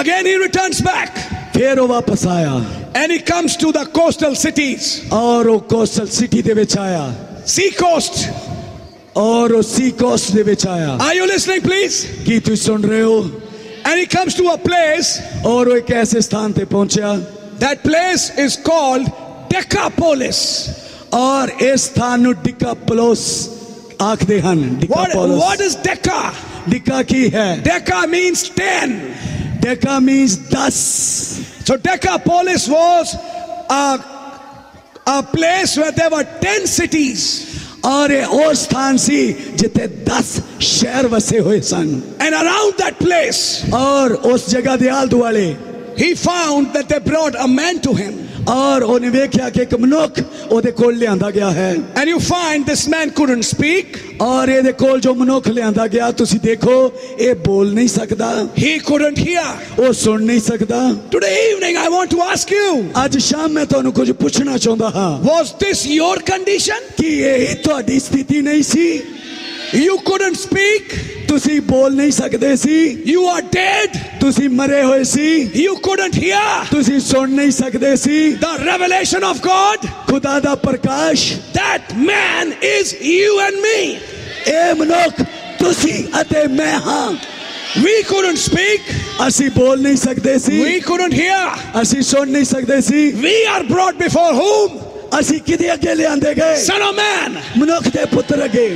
Again he returns back. ਫਿਰ ਉਹ ਵਾਪਸ ਆਇਆ And he comes to the coastal cities. ਔਰ ਉਹ ਕੋਸਟਲ ਸਿਟੀ ਦੇ ਵਿੱਚ ਆਇਆ Sea coast. ਔਰ ਉਹ ਸੀ ਕੋਸਟ ਦੇ ਵਿੱਚ ਆਇਆ Are you listening, please? ਕੀ ਤੁਸੀਂ ਸੁਣ ਰਹੇ ਹੋ And he comes to a place. ਔਰ ਉਹ ਇੱਕ ਐਸੇ ਸਥਾਨ ਤੇ ਪਹੁੰਚਿਆ That place is called Decapolis. ਔਰ ਇਸ ਸਥਾਨ ਨੂੰ ਡਿਕਾਪੋਲਿਸ ਆਖਦੇ ਹਨ What, ਡਿਕਾਪੋਲਿਸ what is Deca? ਡਿਕਾ ਕੀ ਹੈ Deca means 10. Deca means 10 So Decapolis was a, a place where there were 10 cities. ਔਰ ਇਹ ਉਹ ਸਥਾਨ ਸੀ ਜਿੱਥੇ 10 ਸ਼ਹਿਰ ਵਸੇ ਹੋਏ ਸਨ And around that place, ਔਰ ਉਸ ਜਗ੍ਹਾ ਦੇ ਆਲ ਦੁਆਲੇ he found that they brought a man to him. ਔਰ ਉਹਨੇ ਵੇਖਿਆ ਕਿ ਇੱਕ ਮਨੁੱਖ ਉਹਦੇ ਕੋਲ ਲਿਆਂਦਾ ਗਿਆ ਹੈ And you find this man couldn't speak, ਔਰ ਇਹਦੇ ਕੋਲ ਜੋ ਮਨੁੱਖ ਲਿਆਂਦਾ ਗਿਆ ਤੁਸੀਂ ਦੇਖੋ ਇਹ ਬੋਲ ਨਹੀਂ ਸਕਦਾ he couldn't hear. ਉਹ ਸੁਣ ਨਹੀਂ ਸਕਦਾ Today evening, I want to ask you ਅੱਜ ਸ਼ਾਮ ਮੈਂ ਤੁਹਾਨੂੰ ਕੁਝ ਪੁੱਛਣਾ ਚਾਹੁੰਦਾ ਹਾਂ was this your condition? ਕੀ ਇਹ ਤੁਹਾਡੀ ਸਥਿਤੀ ਨਹੀਂ ਸੀ You couldn't speak, ਤੁਸੀਂ ਬੋਲ ਨਹੀਂ ਸਕਦੇ ਸੀ you are dead, ਤੁਸੀਂ ਮਰੇ ਹੋਏ ਸੀ you couldn't hear. ਤੁਸੀਂ ਸੁਣ ਨਹੀਂ ਸਕਦੇ ਸੀ The revelation of God, ਖੁਦਾ ਦਾ ਪ੍ਰਕਾਸ਼ that man is you and me. ਇਹ ਮਨੁੱਖ ਤੁਸੀਂ ਅਤੇ ਮੈਂ ਹਾਂ We couldn't speak, ਅਸੀਂ ਬੋਲ ਨਹੀਂ ਸਕਦੇ ਸੀ we couldn't hear. ਅਸੀਂ ਸੁਣ ਨਹੀਂ ਸਕਦੇ ਸੀ We are brought before whom? ਅਸੀਂ ਕਿਹਦੇ ਅੱਗੇ ਲਿਆਂਦੇ ਗਏ Son of Man. ਮਨੁੱਖ ਦੇ ਪੁੱਤਰ ਅੱਗੇ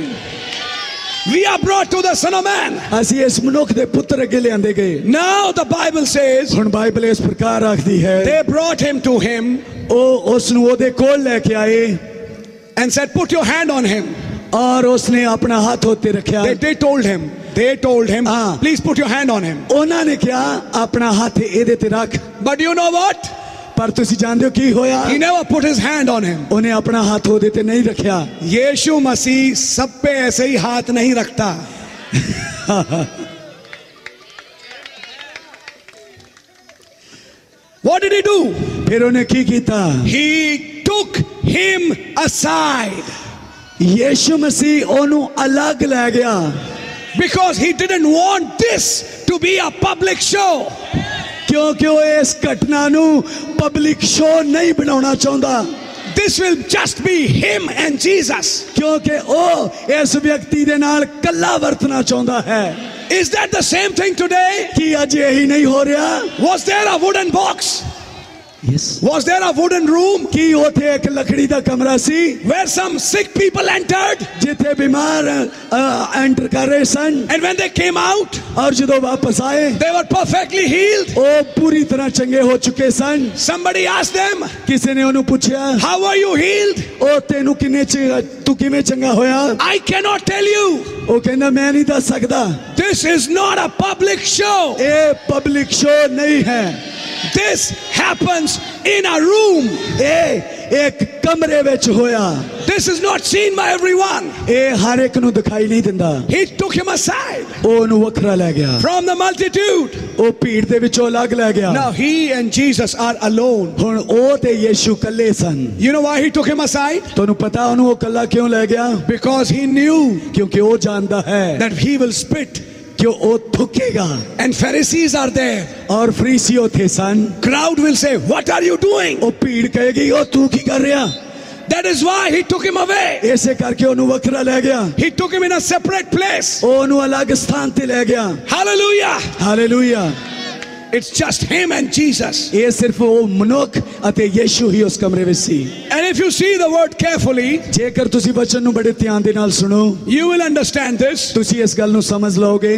We are brought to the Son of Man. ਅਸੀਂ ਇਸ ਮਨੁੱਖ ਦੇ ਪੁੱਤਰ ਅੱਗੇ ਲਿਆਂਦੇ ਗਏ Now the Bible says ਹੁਣ ਬਾਈਬਲ ਇਸ ਪ੍ਰਕਾਰ ਆਖਦੀ ਹੈ they brought him to him ਉਹ ਉਸ ਨੂੰ ਉਹਦੇ ਕੋਲ ਲੈ ਕੇ ਆਏ and said, Put your hand on him. ਔਰ ਉਸਨੇ ਆਪਣਾ ਹੱਥ ਉੱਤੇ ਰੱਖਿਆ They, they told him, they told him, Ah. please put your hand on him. ਉਹਨਾਂ ਨੇ ਕਿਹਾ ਆਪਣਾ ਹੱਥ ਇਹਦੇ ਤੇ ਰੱਖ But you know what? ਪਰ ਤੁਸੀਂ ਜਾਣਦੇ ਹੋ ਕੀ ਹੋਇਆ He never put his hand on him. ਉਹਨੇ ਆਪਣਾ ਹੱਥ ਉਹਦੇ ਤੇ ਨਹੀਂ ਰੱਖਿਆ यीशु मसीह सब पे ऐसे ही हाथ नहीं रखता What did he do? ਫਿਰ ਉਹਨੇ ਕੀ ਕੀਤਾ He took him aside Yishu ਮਸੀਹ ਉਹਨੂੰ ਅਲੱਗ ਲੈ ਗਿਆ because he didn't want this to be a public show. ਕਿਉਂਕਿ ਉਹ ਇਸ ਘਟਨਾ ਨੂੰ ਪਬਲਿਕ ਸ਼ੋਅ ਨਹੀਂ ਬਣਾਉਣਾ ਚਾਹੁੰਦਾ This will just be him and Jesus. ਕਿਉਂਕਿ ਉਹ ਇਸ ਵਿਅਕਤੀ ਦੇ ਨਾਲ ਕੱਲਾ ਵਰਤਣਾ ਚਾਹੁੰਦਾ ਹੈ Is that the same thing today? ਕੀ ਅੱਜ ਇਹੀ ਨਹੀਂ ਹੋ ਰਿਹਾ Was there a wooden box? Yes Was there a wooden room ਕੀ ਉਥੇ ਇੱਕ ਲੱਕੜੀ ਦਾ ਕਮਰਾ ਸੀ where some sick people entered? ਜਿੱਥੇ ਬਿਮਾਰ ਐਂਟਰ ਕਰ ਰਹੇ ਸਨ And when they came out, ਔਰ ਜਦੋਂ ਵਾਪਸ ਆਏ they were perfectly healed. ਉਹ ਪੂਰੀ ਤਰ੍ਹਾਂ ਚੰਗੇ ਹੋ ਚੁੱਕੇ ਸਨ Somebody asked them, ਕਿਸੇ ਨੇ ਉਹਨੂੰ ਪੁੱਛਿਆ How are you healed? ਉਹ ਤੈਨੂੰ ਕਿੰਨੇ ਚ ਤੂੰ ਕਿਵੇਂ ਚੰਗਾ ਹੋਇਆ I cannot tell you. ਉਹ ਕਹਿੰਦਾ ਮੈਂ ਨਹੀਂ ਦੱਸ ਸਕਦਾ This is not a public show. ਇਹ ਪਬਲਿਕ ਸ਼ੋਅ ਨਹੀਂ ਹੈ This happens in a room. ਇਹ ਇੱਕ ਕਮਰੇ ਵਿੱਚ ਹੋਇਆ This is not seen by everyone. ਇਹ ਹਰ ਇੱਕ ਨੂੰ ਦਿਖਾਈ ਨਹੀਂ ਦਿੰਦਾ He took him aside ਉਹ ਉਹਨੂੰ ਵੱਖਰਾ ਲੈ ਗਿਆ from the multitude. ਉਹ ਭੀੜ ਦੇ ਵਿੱਚੋਂ ਅਲੱਗ ਲੈ ਗਿਆ Now he and Jesus are alone. ਹੁਣ ਉਹ ਤੇ ਯੀਸ਼ੂ ਕੱਲੇ ਸਨ You know why he took him aside? ਤੁਹਾਨੂੰ ਪਤਾ ਉਹਨੂੰ ਉਹ ਕੱਲਾ ਕਿਉਂ ਲੈ ਗਿਆ Because he knew ਕਿਉਂਕਿ ਉਹ ਜਾਣਦਾ ਹੈ that he will spit. ਕਿ ਉਹ ਥੁੱਕੇਗਾ And Pharisees are there. ਔਰ ਫਰੀਸੀ ਉੱਥੇ ਸਨ Crowd will say, What are you doing? ਉਹ ਭੀੜ ਕਹੇਗੀ ਉਹ ਤੂੰ ਕੀ ਕਰ ਰਿਹਾ That is why he took him away. ਇਸੇ ਕਰਕੇ ਉਹਨੂੰ ਵੱਖਰਾ ਲੈ ਗਿਆ He took him in a separate place. ਉਹ ਉਹਨੂੰ ਅਲੱਗ ਸਥਾਨ ਤੇ ਲੈ ਗਿਆ Hallelujah. Hallelujah It's just him and Jesus. ਇਹ ਸਿਰਫ ਉਹ ਮਨੁੱਖ ਅਤੇ ਯੀਸ਼ੂ ਹੀ ਉਸ ਕਮਰੇ ਵਿੱਚ ਸੀ And if you see the word carefully, ਜੇਕਰ ਤੁਸੀਂ ਵਚਨ ਨੂੰ ਬੜੇ ਧਿਆਨ ਦੇ ਨਾਲ ਸੁਣੋ you will understand this. ਤੁਸੀਂ ਇਸ ਗੱਲ ਨੂੰ ਸਮਝ ਲਓਗੇ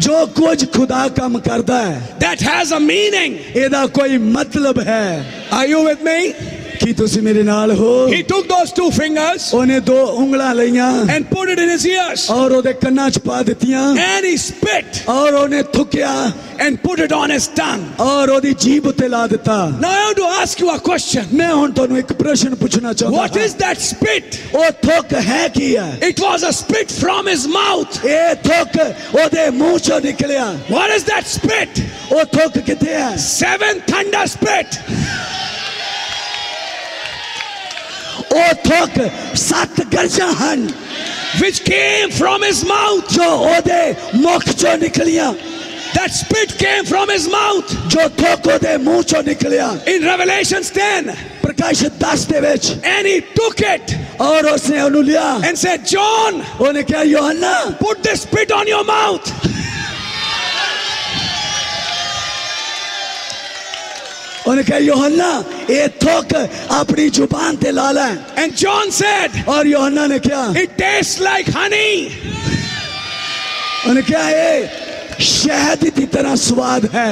जो कुछ खुदा कम करता है दैट हैज़ अ मीनिंग एदा कोई मतलब है। आर यू विद मी ਕੀ ਤੁਸੀਂ ਮੇਰੇ ਨਾਲ ਹੋ He took those two fingers ਉਹਨੇ ਦੋ ਉਂਗਲਾਂ ਲਈਆਂ and put it in his ears. ਔਰ ਉਹਦੇ ਕੰਨਾਂ 'ਚ ਪਾ ਦਿੱਤੀਆਂ And he spit ਔਰ ਉਹਨੇ ਥੁੱਕਿਆ and put it on his tongue. ਔਰ ਉਹਦੀ ਜੀਭ ਉੱਤੇ ਲਾ ਦਿੱਤਾ Now I want to ask you a question. ਮੈਂ ਹੁਣ ਤੁਹਾਨੂੰ ਇੱਕ ਪ੍ਰਸ਼ਨ ਪੁੱਛਣਾ ਚਾਹੁੰਦਾ What is that spit? ਹਾਂ ਉਹ ਥੁੱਕ ਹੈ ਕੀ ਹੈ It was a spit from his mouth. ਇਹ ਥੁੱਕ ਉਹਦੇ ਮੂੰਹ ਚੋਂ ਨਿਕਲਿਆ What is that spit? ਉਹ ਥੁੱਕ ਕਿੱਥੇ ਹੈ Seven thunder spit. ਉਹ ਥੁੱਕ ਸੱਤ ਗਰਜਾਂ ਹਨ which came from his mouth. ਜੋ ਉਹਦੇ ਮੁਖ ਚੋਂ ਨਿਕਲੀਆਂ That spit came from his mouth. ਜੋ ਥੁੱਕ ਉਹਦੇ ਮੂੰਹ ਚੋਂ ਨਿਕਲਿਆ In Revelations 10. ਪ੍ਰਕਾਸ਼ 10 ਦੇ ਵਿੱਚ And he took it ਔਰ ਉਸਨੇ ਉਹਨੂੰ ਲਿਆ and said, John, ਉਹਨੇ ਕਿਹਾ ਯੋਹੰਨਾ put this spit on your mouth. उन्हें कहा योहन्ना ये थोक अपनी ज़ुबान ते ला ले एंड जॉन सेड और योहन्ना ने क्या इट टेस्ट लाइक हनी उन्हें क्या ये शहद की तरह स्वाद है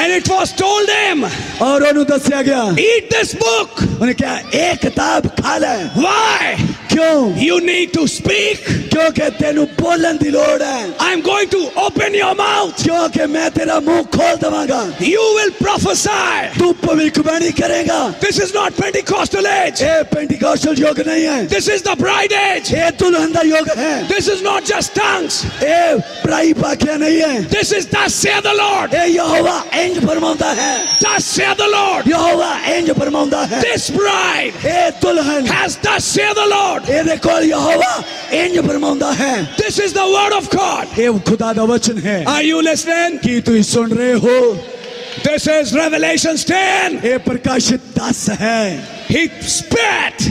And it was told them, और उन्हें दस्या गया Eat this book. उन्हें क्या एक किताब खा ले Why? क्यों यू नीड टू स्पीक क्योंकि तेन बोलन की लड़ है I am going to open your mouth क्योंकि मैं तेरा मुंह खोल दवांगा यू विल प्रोफेसाई तू भविष्यवाणी करेगा this is not Pentecostal age ये पेंटिकॉस्टल योग नहीं है this is the bride age ये दुल्हन का योग है this is not just tongues ये प्राई पाखिया नहीं है दिस इज दस से द लॉर्ड ये यहोवा इंज फरमाता है दस से द लॉर्ड यहोवा इंज फरमाता है दिस ब्राइड ये दुल्हन has thus say the Lord ਇਹਦੇ ਕੋਲ ਯਹੋਵਾ ਇੰਜ ਫਰਮਾਉਂਦਾ ਹੈ This is the word of God. ਇਹ ਖੁਦਾ ਦਾ ਵਚਨ ਹੈ Are you listening? ਕੀ ਤੁਸੀਂ ਸੁਣ ਰਹੇ ਹੋ This is Revelations 10. ਇਹ ਪ੍ਰਕਾਸ਼ਿਤ 10 ਹੈ He spit.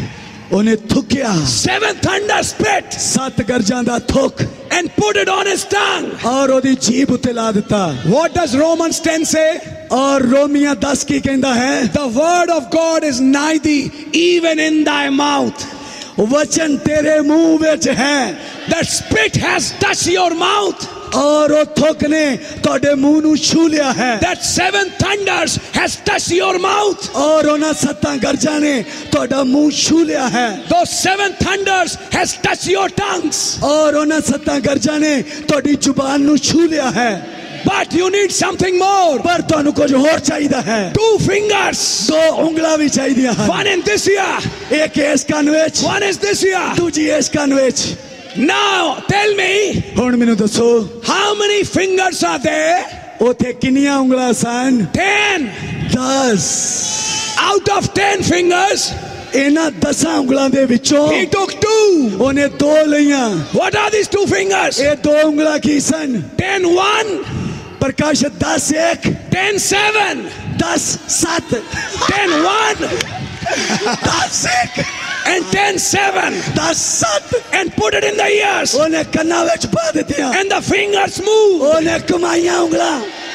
ਉਹਨੇ ਥੁੱਕਿਆ Seven thunder spit ਸੱਤ ਗਰਜਾਂ ਦਾ ਥੁੱਕ and put it on his tongue. ਔਰ ਉਹਦੀ ਜੀਭ ਉੱਤੇ ਲਾ ਦਿੱਤਾ What does Romans 10 say? ਔਰ ਰੋਮੀਆਂ 10 ਕੀ ਕਹਿੰਦਾ ਹੈ The word of God is nigh thee, even in thy mouth. ਵਚਨ ਤੇਰੇ ਮੂੰਹ ਵਿੱਚ ਹੈ That spit has touched your mouth. ਔਰ ਉਹ ਥੁੱਕ ਨੇ ਤੁਹਾਡੇ ਮੂੰਹ ਨੂੰ ਛੂ ਲਿਆ ਹੈ That seven thunders has touched your mouth. ਔਰ ਉਹਨਾਂ ਸੱਤਾਂ ਗਰਜਾਂ ਨੇ ਤੁਹਾਡਾ ਮੂੰਹ ਛੂ ਲਿਆ ਹੈ Those seven thunders has touched your tongues. ਔਰ ਉਹਨਾਂ ਸੱਤਾਂ ਗਰਜਾਂ ਨੇ ਤੁਹਾਡੀ ਜ਼ੁਬਾਨ ਨੂੰ ਛੂ ਲਿਆ ਹੈ but you need something more पर ਤੁਹਾਨੂੰ ਕੁਝ ਹੋਰ ਚਾਹੀਦਾ ਹੈ two fingers ਦੋ ਉਂਗਲਾਂ ਵੀ ਚਾਹੀਦੀਆਂ ਹਨ one in this ear ਇੱਕ ਇਸ ਕੰਨ ਵਿੱਚ one is this ear ਦੂਜੀ ਇਸ ਕੰਨ ਵਿੱਚ now tell me ਹੁਣ ਮੈਨੂੰ ਦੱਸੋ how many fingers are there ਉਥੇ ਕਿੰਨੀਆਂ ਉਂਗਲਾਂ ਸਨ 10 10 out of 10 fingers ਇਹਨਾਂ ਦਸਾਂ ਉਂਗਲਾਂ ਦੇ ਵਿੱਚੋਂ he took two ਉਹਨੇ ਦੋ ਲਈਆਂ what are these two fingers ਇਹ ਦੋ ਉਂਗਲਾਂ ਕੀ ਸਨ 10 1 Prakash, 10 10 7 10 7 10 and 10 7 10 and put it in the ears. and the fingers move.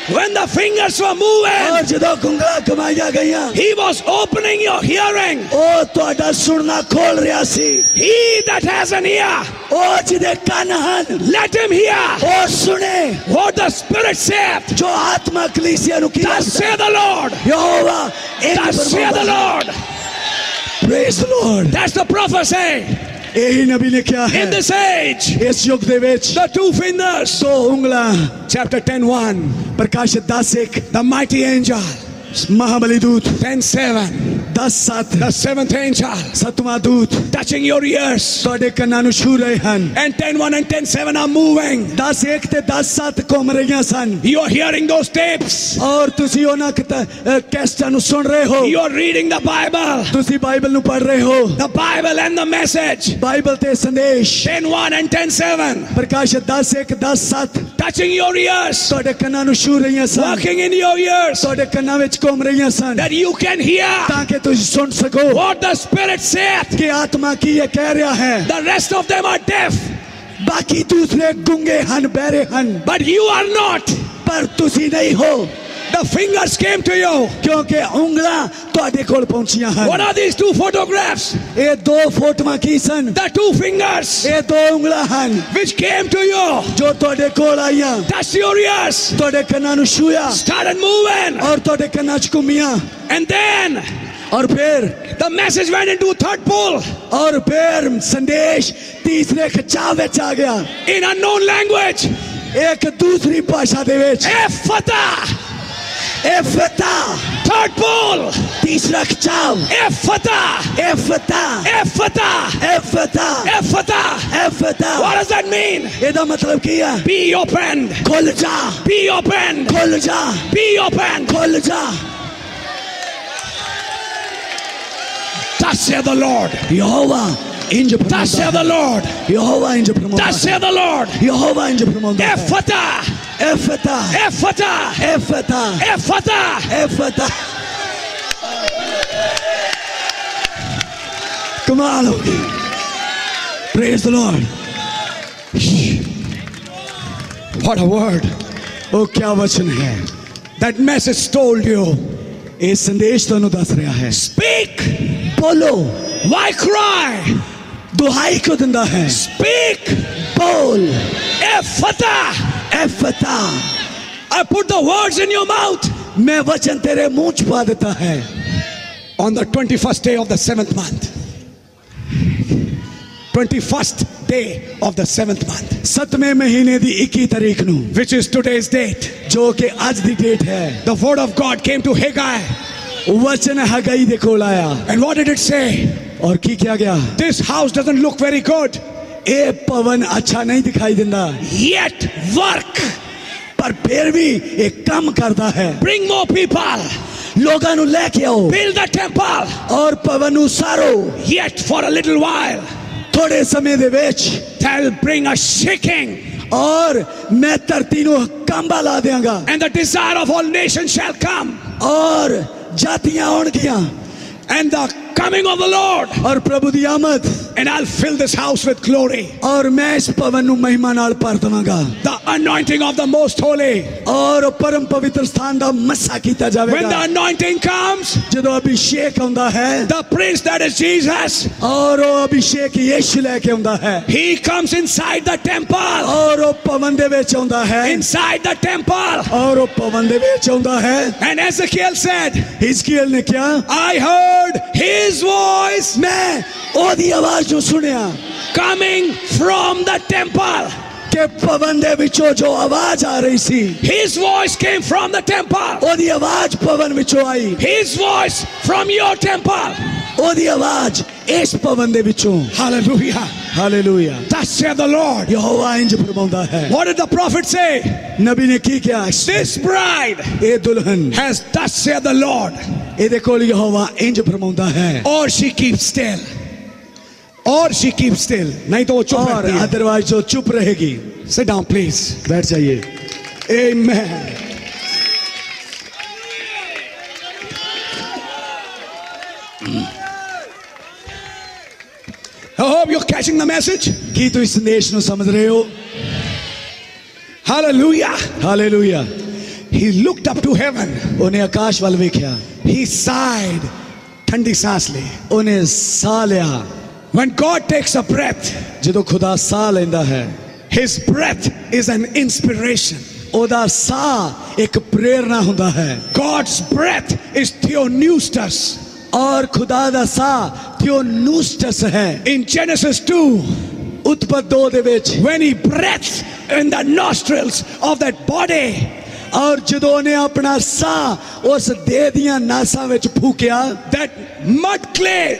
When the fingers were moving, ਔਰ ਜਦੋਂ ਉਂਗਲਾਂ ਕਮਾਈਆਂ ਗਈਆਂ he was opening your hearing. ਉਹ ਤੁਹਾਡਾ ਸੁਣਨਾ ਖੋਲ ਰਿਹਾ ਸੀ He that has an ear, ਉਹ ਜਿਹਦੇ ਕੰਨ ਹਨ let him hear ਉਹ ਸੁਣੇ what the Spirit saith. ਜੋ ਆਤਮਾ ਕਲੀਸਿਆ ਨੂੰ ਕੀ Thus saith the Lord. Jehovah Thus saith the Lord. Praise Lord That's the prophecy. in this age the two fingers. So उंगलां chapter 10 1 Prakash the mighty angel. Mahabali 10 7 10 7 The seventh angel. ਸਤਵਾਂ ਦੂਤ Touching your ears. ਤੁਹਾਡੇ ਕੰਨਾਂ ਨੂੰ ਛੂ ਰਹੇ ਹਨ And 10 1 and 10 7 are moving. 10 1 ਤੇ 10 7 ਘੁੰਮ ਰਹੀਆਂ ਸਨ You are hearing those tapes. ਔਰ ਤੁਸੀਂ ਉਹਨਾਂ ਕਿਤਾ- ਅ, ਕੈਸਟਾਂ ਨੂੰ ਸੁਣ ਰਹੇ ਹੋ You are reading the Bible. ਤੁਸੀਂ ਬਾਈਬਲ ਨੂੰ ਪੜ੍ਹ ਰਹੇ ਹੋ The Bible and the message. Bible ਤੇ ਸੰਦੇਸ਼ 10 1 and 10 7. Prakash 10 1 10 7 Touching your ears. ਤੁਹਾਡੇ ਕੰਨਾਂ ਨੂੰ ਛੂ ਰਹੀਆਂ ਸਨ Walking in your ears. ਤੁਹਾਡੇ ਕੰਨਾਂ ਵਿੱਚ ਘੁੰਮ ਰਹੀਆਂ ਸਨ That you can hear ਤਾਂ ਕਿ ਤੁਸੀਂ ਸੁਣ ਸਕੋ what the Spirit saith. ਕਿ ਆਤਮਾ ਕੀ ਇਹ ਕਹਿ ਰਿਹਾ ਹੈ The rest of them are deaf. ਬਾਕੀ ਦੂਸਰੇ ਗੁੰਗੇ ਹਨ ਬਹਿਰੇ ਹਨ But you are not. ਪਰ ਤੁਸੀਂ ਨਹੀਂ ਹੋ The fingers came to you. ਕਿਉਂਕਿ ਉਂਗਲਾਂ ਤੁਹਾਡੇ ਕੋਲ ਪਹੁੰਚੀਆਂ What ਹਨ are these two photographs? ਇਹ ਦੋ ਫੋਟੋਆਂ ਕੀ ਸਨ The two fingers ਇਹ ਦੋ ਉਂਗਲਾਂ ਹਨ which came to you. ਜੋ ਤੁਹਾਡੇ ਕੋਲ ਆਈਆਂ Touched your ears. ਤੁਹਾਡੇ ਕੰਨਾਂ ਨੂੰ ਛੂਇਆ Started moving. ਔਰ ਤੁਹਾਡੇ ਕੰਨਾਂ 'ਚ ਘੁੰਮੀਆਂ And then और फिर the message went into third pull. और फिर संदेश तीसरे खचाव में चला गया। In unknown language. एक दूसरी भाषा दे बेच एफता एफता third pull. तीसरा खचाव। एफता एफता एफता एफता एफता एफता what does that mean? ये तो मतलब क्या be open खोल जा be open खोल जा be open खोल जा Thus saith the Lord. Jehovah. Thus saith the Lord. Jehovah in Thus saith the Lord. Jehovah Ephata. Ephata. Ephata. Ephata. Ephata. Ephata. Come on. Praise the Lord. What a word. Oh, क्या in here? That message told you. ਇਹ ਸੰਦੇਸ਼ ਤੁਹਾਨੂੰ ਦੱਸ ਰਿਹਾ ਹੈ Speak. ਬੋਲੋ Why cry? ਦੁਹਾਈ ਕਿਉਂ ਦਿੰਦਾ ਹੈ Speak. ਬੋਲ Ephata. ਐ ਫਤਾ I put the words in your mouth ਮੈਂ ਵਚਨ ਤੇਰੇ ਮੂੰਹ ਚ ਪਾ ਦਿੱਤਾ ਹੈ on the 21st day of the seventh month. Twenty first day of the seventh month सतवें महीने की इक्की तारीख नु। विच इज़ टुडेज डेट जो कि आज दी डेट है। The word of God came to Haggai वचन हगाई दे कोल आया। एंड व्हाट डिड इट से और की क्या गया? This house doesn't look very good ए पवन अच्छा नहीं दिखाई दिंदा। येट वर्क पर फिर भी एक काम करता है। ब्रिंग मोर पीपल लोगों नु लेके आओ। बिल्ड द टेंपल और पवन सारो। Yet for a little while ਥੋੜੇ ਸਮੇਂ ਦੇ ਵਿੱਚ that'll bring a shaking. ਔਰ ਮੈਂ ਧਰਤੀ ਨੂੰ ਕੰਬਾ ਲਾ ਦਿਆਂਗਾ And the desire of all nations shall come. ਔਰ ਜਾਤੀਆਂ ਆਉਣਗੀਆਂ And the coming of the Lord. ਔਰ ਪ੍ਰਭੂ ਦੀ ਆਮਦ And I'll fill this house with glory. ਔਰ ਮੈਂ ਇਸ ਭਵਨ ਨੂੰ ਮਹਿਮਾ ਨਾਲ ਭਰ ਦਵਾਂਗਾ The anointing of the most holy. ਔਰ ਪਰਮ ਪਵਿੱਤਰ ਸਥਾਨ ਦਾ ਮੱਸਾ ਕੀਤਾ When the ਜਾਵੇਗਾ anointing comes, ਜਦੋਂ ਅਭਿਸ਼ੇਕ ਆਉਂਦਾ ਹੈ the prince that is Jesus, ਔਰ ਉਹ ਅਭਿਸ਼ੇਕ ਯੀਸ਼ੂ ਲੈ ਕੇ ਆਉਂਦਾ ਹੈ he comes inside the temple. ਔਰ ਉਹ ਭਵਨ ਦੇ ਵਿੱਚ ਆਉਂਦਾ ਹੈ Inside the temple. ਔਰ ਉਹ ਭਵਨ ਦੇ ਵਿੱਚ ਆਉਂਦਾ ਹੈ And Ezekiel said, ਹਿਜ਼ਕੀਏਲ ਨੇ ਕਿਹਾ I heard his voice मैं ओदी आवाज नु सुनया coming from the temple. के पवन दे विचो जो आवाज आ रही सी his voice came from the temple. ओदी आवाज पवन विचो आई। His voice from your temple. ਉਹਦੀ ਆਵਾਜ਼ ਇਸ ਭਵਨ ਦੇ ਵਿੱਚੋਂ ਹਾਲੇਲੂਇਆ ਹਾਲੇਲੂਆ ਦਸ ਸੇ ਦ ਲਾਰਡ ਯਹੋਵਾ ਇੰਜ ਫਰਮਾਉਂਦਾ ਹੈ ਵਾਟ ਡਿਡ ਦ ਪ੍ਰੋਫਿਟ ਸੇ ਨਬੀ ਨੇ ਕੀ ਕਿਹਾ ਦਿਸ ਬ੍ਰਾਈਡ ਇਹ ਦੁਲਹਨ ਹੈਜ਼ ਦਸ ਸੇ ਦ ਲਾਰਡ ਇਹਦੇ ਕੋਲ ਯਹੋਵਾ ਇੰਜ ਫਰਮਾਉਂਦਾ ਹੈ ਔਰ ਸ਼ੀ ਕੀਪ ਸਟਿਲ और शी कीप स्टिल नहीं तो वो चुप और अदरवाइज़ वो चुप रहेगी सिट डाउन प्लीज़ बैठ जाइए Amen. catching the message. ਕੀ ਤੁਸੀਂ ਸੰਦੇਸ਼ ਨੂੰ ਸਮਝ ਰਹੇ ਹੋ Hallelujah. Hallelujah He looked up to heaven. ਉਹਨੇ ਆਕਾਸ਼ ਵੱਲ ਵੇਖਿਆ He sighed. ਠੰਡੀ ਸਾਂਸ ਲਈ ਉਹਨੇ ਸਾਹ ਲਿਆ When God takes a breath, ਜਦੋਂ ਖੁਦਾ ਸਾਹ ਲੈਂਦਾ ਹੈ his breath is an inspiration. ਉਹਦਾ ਸਾਹ ਇੱਕ ਪ੍ਰੇਰਣਾ ਹੁੰਦਾ ਹੈ God's breath is theonoustos. ਔਰ ਖੁਦਾ ਦਾ ਸਾਹ ਥਿਓਨੂਸਟਸ ਹੈ In Genesis 2, ਉਤਪਤ 2 ਦੇ ਵਿੱਚ when he breathed in the nostrils of that body, ਔਰ ਜਦੋਂ ਉਹਨੇ ਆਪਣਾ ਸਾਹ ਉਸ ਦੇਹ ਦੀਆਂ ਨਾਸਾਂ ਵਿੱਚ ਫੂਕਿਆ that mud clay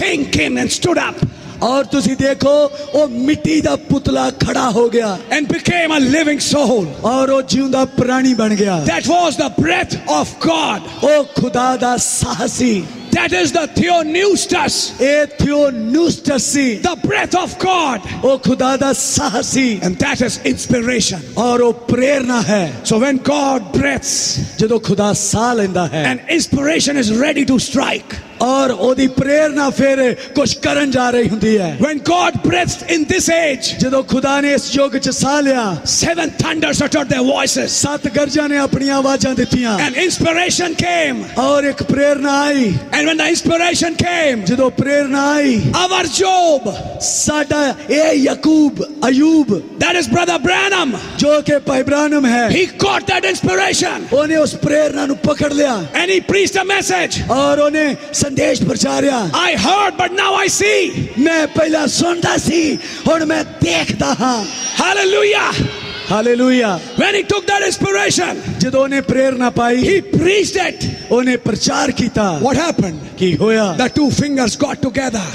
thing came and stood up ਔਰ ਤੁਸੀਂ ਦੇਖੋ ਉਹ ਮਿੱਟੀ ਦਾ ਪੁਤਲਾ ਖੜਾ ਹੋ ਗਿਆ and became a living soul. ਔਰ ਉਹ ਜਿਉਂਦਾ ਪ੍ਰਾਣੀ ਬਣ ਗਿਆ That was the breath of God. ਉਹ ਖੁਦਾ ਦਾ ਸਾਹ ਸੀ That is the theonoustos, ਇਹ ਥਿਓਨੂਸਟਸ ਸੀ the breath of God. ਉਹ ਖੁਦਾ ਦਾ ਸਾਹ ਸੀ And that is inspiration. ਔਰ ਉਹ ਪ੍ਰੇਰਣਾ ਹੈ So when God breathes ਜਦੋਂ ਖੁਦਾ ਸਾਹ ਲੈਂਦਾ ਹੈ and inspiration is ready to strike, ਔਰ ਉਹਦੀ ਪ੍ਰੇਰਣਾ ਫਿਰ ਕੁਝ ਕਰਨ ਜਾ ਰਹੀ ਹੁੰਦੀ ਹੈ when God breathed in this age, ਜਦੋਂ ਖੁਦਾ ਨੇ ਇਸ ਯੁੱਗ 'ਚ ਸਾਹ ਲਿਆ seven thunders uttered their voices, ਸੱਤ ਗਰਜਾਂ ਨੇ ਆਪਣੀਆਂ ਆਵਾਜ਼ਾਂ ਦਿੱਤੀਆਂ and inspiration came. ਔਰ ਇੱਕ ਪ੍ਰੇਰਣਾ ਆਈ And when the inspiration came, ਜਦੋਂ ਪ੍ਰੇਰਣਾ ਆਈ our Job, ਸਾਡਾ ਇਹ Yakub Ayub that is Brother Branham, ਜੋ ਕਿ ਭਾਈ ਇਬਰਾਹਿਮ ਹੈ he caught that inspiration ਉਹਨੇ ਉਸ ਪ੍ਰੇਰਣਾ ਨੂੰ ਪਕੜ ਲਿਆ and he preached a message. ਔਰ ਉਹਨੇ ਸੰਦੇਸ਼ ਪ੍ਰਚਾਰਿਆ I heard, but now I see. ਮੈਂ ਪਹਿਲਾਂ ਸੁਣਦਾ ਸੀ ਹੁਣ ਮੈਂ ਦੇਖਦਾ ਹਾਂ Hallelujah. Hallelujah When he took that inspiration, ਜਦੋਂ ਉਹਨੇ ਪ੍ਰੇਰਣਾ ਪਾਈ he preached it. ਉਹਨੇ ਪ੍ਰਚਾਰ ਕੀਤਾ What happened? ਕੀ ਹੋਇਆ The two fingers got together.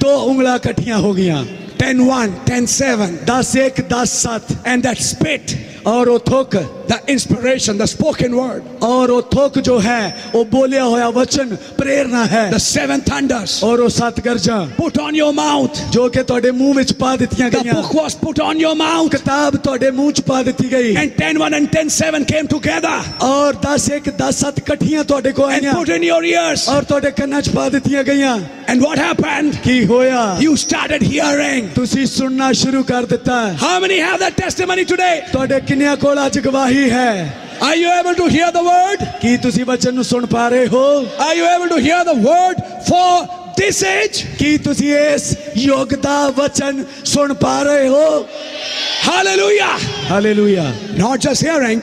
ਦੋ ਉਂਗਲਾਂ ਇਕੱਠੀਆਂ ਹੋ ਗਈਆਂ 10 1, 10 7. 10 1 10 7 And that spit ਔਰ ਉਹ ਥੁੱਕ the inspiration, the spoken word, ਔਰ ਉਹ ਥੁੱਕ ਜੋ ਹੈ ਉਹ ਬੋਲਿਆ ਹੋਇਆ ਵਚਨ ਪ੍ਰੇਰਨਾ ਹੈ the seven thunders ਔਰ ਉਹ ਸੱਤ ਗਰਜਾਂ put on your mouth. ਜੋ ਕਿ ਤੁਹਾਡੇ ਮੂੰਹ ਵਿੱਚ ਪਾ ਦਿੱਤੀਆਂ The ਗਈਆਂ book was put on your mouth. ਕਿਤਾਬ ਤੁਹਾਡੇ ਮੂੰਹ 'ਚ ਪਾ ਦਿੱਤੀ ਗਈ And 10 1 and 10 7 came together ਔਰ 10 1 10 7 ਇਕੱਠੀਆਂ ਤੁਹਾਡੇ ਕੋਲ and ਆਈਆਂ put in your ears. ਔਰ ਤੁਹਾਡੇ ਕੰਨਾਂ 'ਚ ਪਾ ਦਿੱਤੀਆਂ ਗਈਆਂ And what happened? ਕੀ ਹੋਇਆ You started hearing. ਤੁਸੀਂ ਸੁਣਨਾ ਸ਼ੁਰੂ ਕਰ ਦਿੱਤਾ How many have that testimony today? ਤੁਹਾਡੇ ਜਿਨ੍ਹਾਂ ਕੋਲ ਅੱਜ ਗਵਾਹੀ ਹੈ Are you able to hear the word? ਕੀ ਤੁਸੀਂ ਵਚਨ ਨੂੰ ਸੁਣ ਪਾ ਰਹੇ ਹੋ? Are you able to hear the word for this age? ਕੀ ਤੁਸੀਂ ਇਸ ਯੁੱਗ ਦਾ ਵਚਨ ਸੁਣ ਪਾ ਰਹੇ ਹੋ? Hallelujah! Hallelujah! Not just hearing.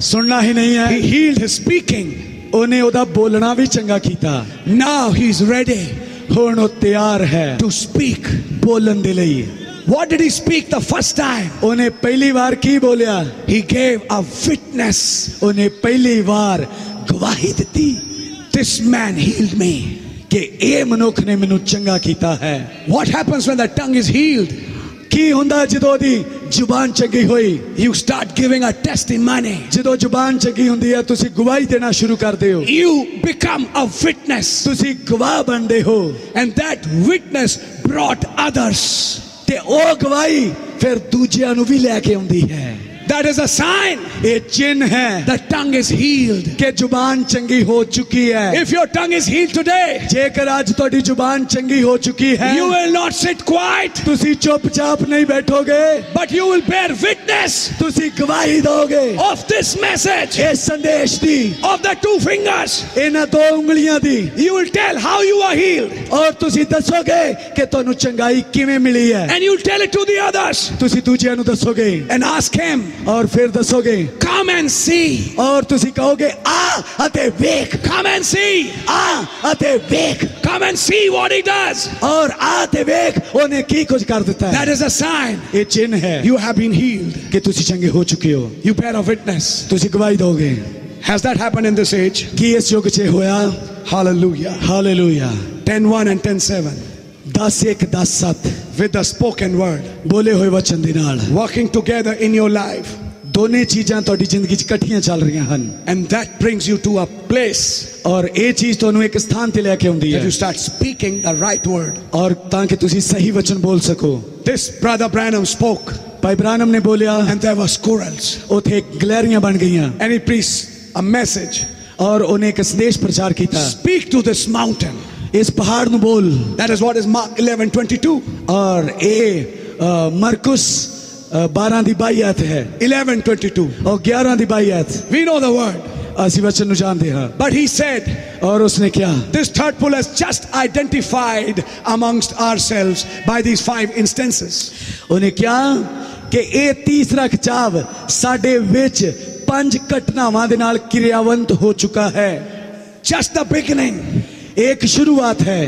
ਸੁਣਨਾ ਹੀ ਨਹੀਂ ਹੈ. He healed his speaking. ਉਹਨੇ ਉਹਦਾ ਬੋਲਣਾ ਵੀ ਚੰਗਾ ਕੀਤਾ. Now he is ready. ਹੁਣ ਉਹ ਤਿਆਰ ਹੈ. To speak. ਬੋਲਣ ਦੇ ਲਈ. What did he speak the first time? ਉਹਨੇ ਪਹਿਲੀ ਵਾਰ ਕੀ ਬੋਲਿਆ He gave a witness. ਉਹਨੇ ਪਹਿਲੀ ਵਾਰ ਗਵਾਹੀ ਦਿੱਤੀ This man healed me. ਕਿ ਇਹ ਮਨੁੱਖ ਨੇ ਮੈਨੂੰ ਚੰਗਾ ਕੀਤਾ ਹੈ What happens when the tongue is healed? ਕੀ ਹੁੰਦਾ ਜਦੋਂ ਉਹਦੀ ਜ਼ੁਬਾਨ ਚੰਗੀ ਹੋਈ You start giving a testimony. ਜਦੋਂ ਜ਼ੁਬਾਨ ਚੰਗੀ ਹੁੰਦੀ ਹੈ ਤੁਸੀਂ ਗਵਾਹੀ ਦੇਣਾ ਸ਼ੁਰੂ ਕਰਦੇ ਹੋ You become a witness. ਤੁਸੀਂ ਗਵਾਹ ਬਣਦੇ ਹੋ And that witness brought others. ਤੇ ਉਹ ਗਵਾਹੀ ਫਿਰ ਦੂਜਿਆਂ ਨੂੰ ਵੀ ਲੈ ਕੇ ਆਉਂਦੀ ਹੈ। That is a sign ਇਹ ਚਿੰਨ ਹੈ the tongue is healed. ਕਿ ਜ਼ੁਬਾਨ ਚੰਗੀ ਹੋ ਚੁੱਕੀ ਹੈ If your tongue is healed today, ਜੇਕਰ ਅੱਜ ਤੁਹਾਡੀ ਜ਼ੁਬਾਨ ਚੰਗੀ ਹੋ ਚੁੱਕੀ ਹੈ you will not sit quiet, ਤੁਸੀਂ ਚੁੱਪਚਾਪ ਨਹੀਂ ਬੈਠੋਗੇ but you will bear witness ਤੁਸੀਂ ਗਵਾਹੀ ਦੋਗੇ of this message, ਇਸ ਸੰਦੇਸ਼ ਦੀ of the two fingers. ਇਹਨਾਂ ਦੋ ਉਂਗਲੀਆਂ ਦੀ You will tell how you are healed, ਔਰ ਤੁਸੀਂ ਦੱਸੋਗੇ ਕਿ ਤੁਹਾਨੂੰ ਚੰਗਾਈ ਕਿਵੇਂ ਮਿਲੀ ਹੈ and you will tell it to the others ਤੁਸੀਂ ਦੂਜਿਆਂ ਨੂੰ ਦੱਸੋਗੇ and ask him, और फिर दसोगे कम एंड सी और तुसी कहोगे आ अते वेख। कम एंड सी आ अते वेख। Come and see what he does और आ ते वेख उन्हें की कुछ कर देता है? दैट इज़ अ साइन ये चिन्ह है यू हैव बीन हील्ड कि तुसी चंगे हो चुके हो। यू बेयर अ विटनेस तुसी गवाही दोगे। Has that happened in this age कि इस युग से होया? Hallelujah hallelujah 10:1 and 10:7. 10 1 10 7 with the spoken word ਬੋਲੇ ਹੋਏ ਵਚਨ ਦੇ ਨਾਲ working together in your life. ਦੋਨੇ ਚੀਜ਼ਾਂ ਤੁਹਾਡੀ ਜ਼ਿੰਦਗੀ 'ਚ ਇਕੱਠੀਆਂ ਚੱਲ ਰਹੀਆਂ ਹਨ And that brings you to a place ਔਰ ਇਹ ਚੀਜ਼ ਤੁਹਾਨੂੰ ਇੱਕ ਸਥਾਨ ਤੇ ਲੈ ਕੇ ਆਉਂਦੀ that ਹੈ you start speaking the right word. ਔਰ ਤਾਂ ਕਿ ਤੁਸੀਂ ਸਹੀ ਵਚਨ ਬੋਲ ਸਕੋ This brother Branham spoke, ਭਾਈ ਬ੍ਰਾਨਮ ਨੇ ਬੋਲਿਆ and there were squirrels. ਉਥੇ ਗਲੈਰੀਆਂ ਬਣ ਗਈਆਂ And he preached a message ਔਰ ਉਹਨੇ ਇੱਕ ਸੰਦੇਸ਼ ਪ੍ਰਚਾਰ ਕੀਤਾ Speak to this mountain. ਇਸ ਪਹਾੜ ਨੂੰ ਬੋਲ That is what is Mark 11 22. ਔਰ ਇਹ ਅ, ਮਰਕੁਸ ਅ, 12 ਦੀ 22 ਆਇਤ ਹੈ 11 22. ਔਰ 11 ਦੀ 22 ਆਇਤ We know the word. ਅਸੀਂ ਵਚਨ ਨੂੰ ਜਾਣਦੇ ਹਾਂ But he said, ਔਰ ਉਸਨੇ ਕਿਹਾ This third pull has just identified amongst ourselves by these five instances. ਉਹਨੇ ਕਿਹਾ ਕਿ ਇਹ ਤੀਸਰਾ ਖਿਚਾਵ ਸਾਡੇ ਵਿੱਚ ਪੰਜ ਘਟਨਾਵਾਂ ਦੇ ਨਾਲ ਕਿਰਿਆਵੰਤ ਹੋ ਚੁੱਕਾ ਹੈ Just the beginning. ਇਹ ਇੱਕ ਸ਼ੁਰੂਆਤ ਹੈ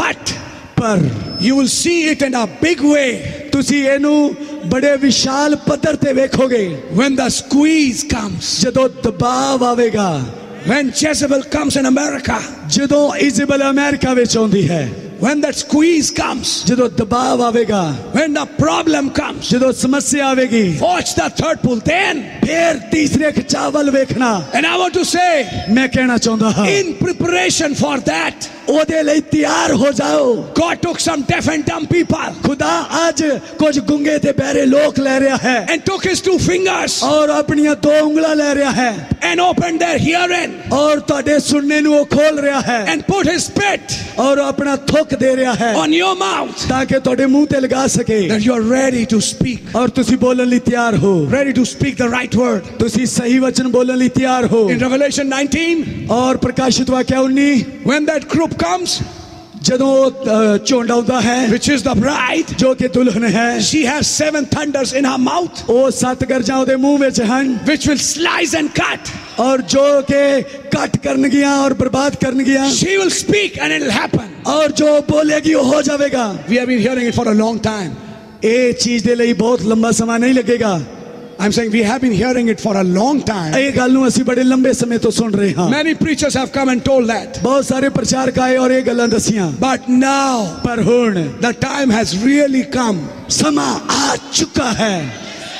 But ਪਰ you will see it in a big way ਤੁਸੀਂ ਇਹਨੂੰ ਬੜੇ ਵਿਸ਼ਾਲ ਪੱਧਰ ਤੇ ਵੇਖੋਗੇ when the squeeze comes. ਜਦੋਂ ਦਬਾਅ ਆਵੇਗਾ When Jezebel comes in America. ਜਦੋਂ ਇਜ਼ਬਲ ਅਮਰੀਕਾ ਵਿੱਚ ਆਉਂਦੀ ਹੈ When that squeeze comes. ਜਦੋਂ ਦਬਾਅ ਆਵੇਗਾ When the problem comes. ਜਦੋਂ ਸਮੱਸਿਆ ਆਵੇਗੀ Watch the third pull then. ਫੇਰ ਤੀਸਰੇ ਖਿਚਾਵ ਵੱਲ ਵੇਖਣਾ And I want to say, ਮੈਂ ਕਹਿਣਾ ਚਾਹੁੰਦਾ ਹਾਂ in preparation for that, ਉਹਦੇ ਲਈ ਤਿਆਰ ਹੋ ਜਾਓ God took some deaf and dumb people ਖੁਦਾ ਅੱਜ ਕੁਝ ਗੁੰਗੇ ਤੇ ਬਹਿਰੇ ਲੋਕ ਲੈ ਰਿਹਾ ਹੈ and took his two fingers ਔਰ ਆਪਣੀਆਂ ਦੋ ਉਂਗਲਾਂ ਲੈ ਰਿਹਾ ਹੈ and opened their hearing ਔਰ ਤੁਹਾਡੇ ਸੁਣਨੇ ਨੂੰ ਉਹ ਖੋਲ ਰਿਹਾ ਹੈ and put his spit ਔਰ ਆਪਣਾ ਥੁੱਕ ਦੇ ਰਿਹਾ ਹੈ on your mouth ਤਾਂ ਕਿ ਤੁਹਾਡੇ ਮੂੰਹ ਤੇ ਲਗਾ ਸਕੇ that you're ready to speak, ਔਰ ਤੁਸੀਂ ਬੋਲਣ ਲਈ ਤਿਆਰ ਹੋ ready to speak the right word. ਤੁਸੀਂ ਸਹੀ ਵਚਨ ਬੋਲਣ ਲਈ ਤਿਆਰ ਹੋ In Revelation 19, ਔਰ ਪ੍ਰਕਾਸ਼ਿਤ ਵਾਕਿਆ 19 when that group comes, ਜਦੋਂ ਉਹ, ਅ, ਝੁੰਡ ਆਉਂਦਾ ਹੈ which is the bride, ਜੋ ਕਿ ਦੁਲਹਨ ਹੈ she has seven thunders in her mouth, ਉਹ ਸੱਤ ਗਰਜਾਂ ਉਹਦੇ ਮੂੰਹ ਵਿੱਚ ਹਨ which will slice and cut. ਔਰ ਜੋ ਕਿ ਕੱਟ ਕਰਨਗੀਆਂ ਔਰ ਬਰਬਾਦ ਕਰਨਗੀਆਂ She will speak and it'll happen. ਔਰ ਜੋ ਬੋਲੇਗੀ ਉਹ ਹੋ ਜਾਵੇਗਾ We have been hearing it for a long time. ਇਹ ਚੀਜ਼ ਦੇ ਲਈ ਬਹੁਤ ਲੰਬਾ ਸਮਾਂ ਨਹੀਂ ਲੱਗੇਗਾ I'm saying we have been hearing it for a long time. ਇਹ ਗੱਲ ਨੂੰ ਅਸੀਂ ਬੜੇ ਲੰਬੇ ਸਮੇਂ ਤੋਂ ਸੁਣ ਰਹੇ ਹਾਂ Many preachers have come and told that. ਬਹੁਤ ਸਾਰੇ ਪ੍ਰਚਾਰਕ ਆਏ ਔਰ ਇਹ ਗੱਲਾਂ ਦਸੀਆਂ But now ਪਰ ਹੁਣ the time has really come ਸਮਾਂ ਆ ਚੁੱਕਾ ਹੈ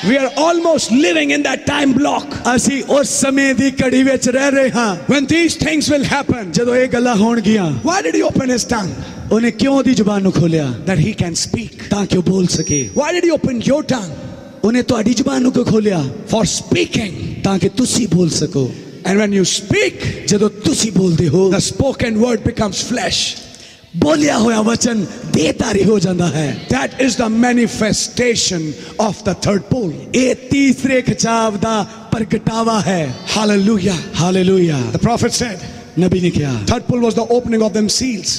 We are almost living in that time block ਅਸੀਂ ਉਸ ਸਮੇਂ ਦੀ ਘੜੀ ਵਿੱਚ ਰਹਿ ਰਹੇ ਹਾਂ when these things will happen. ਜਦੋਂ ਇਹ ਗੱਲਾਂ ਹੋਣਗੀਆਂ Why did he open his tongue? ਉਹਨੇ ਕਿਉਂ ਉਹਦੀ ਜ਼ੁਬਾਨ ਨੂੰ ਖੋਲਿਆ That he can speak. ਤਾਂ ਕਿ ਉਹ ਬੋਲ ਸਕੇ Why did he open your tongue? उन्हें तो ਜ਼ੁਬਾਨ ਨੂੰ ਕਿਉਂ ਖੋਲਿਆ ਫॉर ਸਪੀਕਿੰਗ ਤਾਂ ਕਿ ਤੁਸੀਂ ਬੋਲ ਸਕੋ ਐਂਡ ਵੈਨ ਯੂ ਸਪੀਕ ਜਦੋਂ ਤੁਸੀਂ ਬੋਲਦੇ ਹੋ the spoken word becomes flesh बोलिया हुआ वचन देतारी हो जाता है। That is the manifestation of the third pull ये तीसरे खचाव दा प्रगटावा है। Hallelujah hallelujah the prophet said नबी ने क्या third pull was the opening of them seals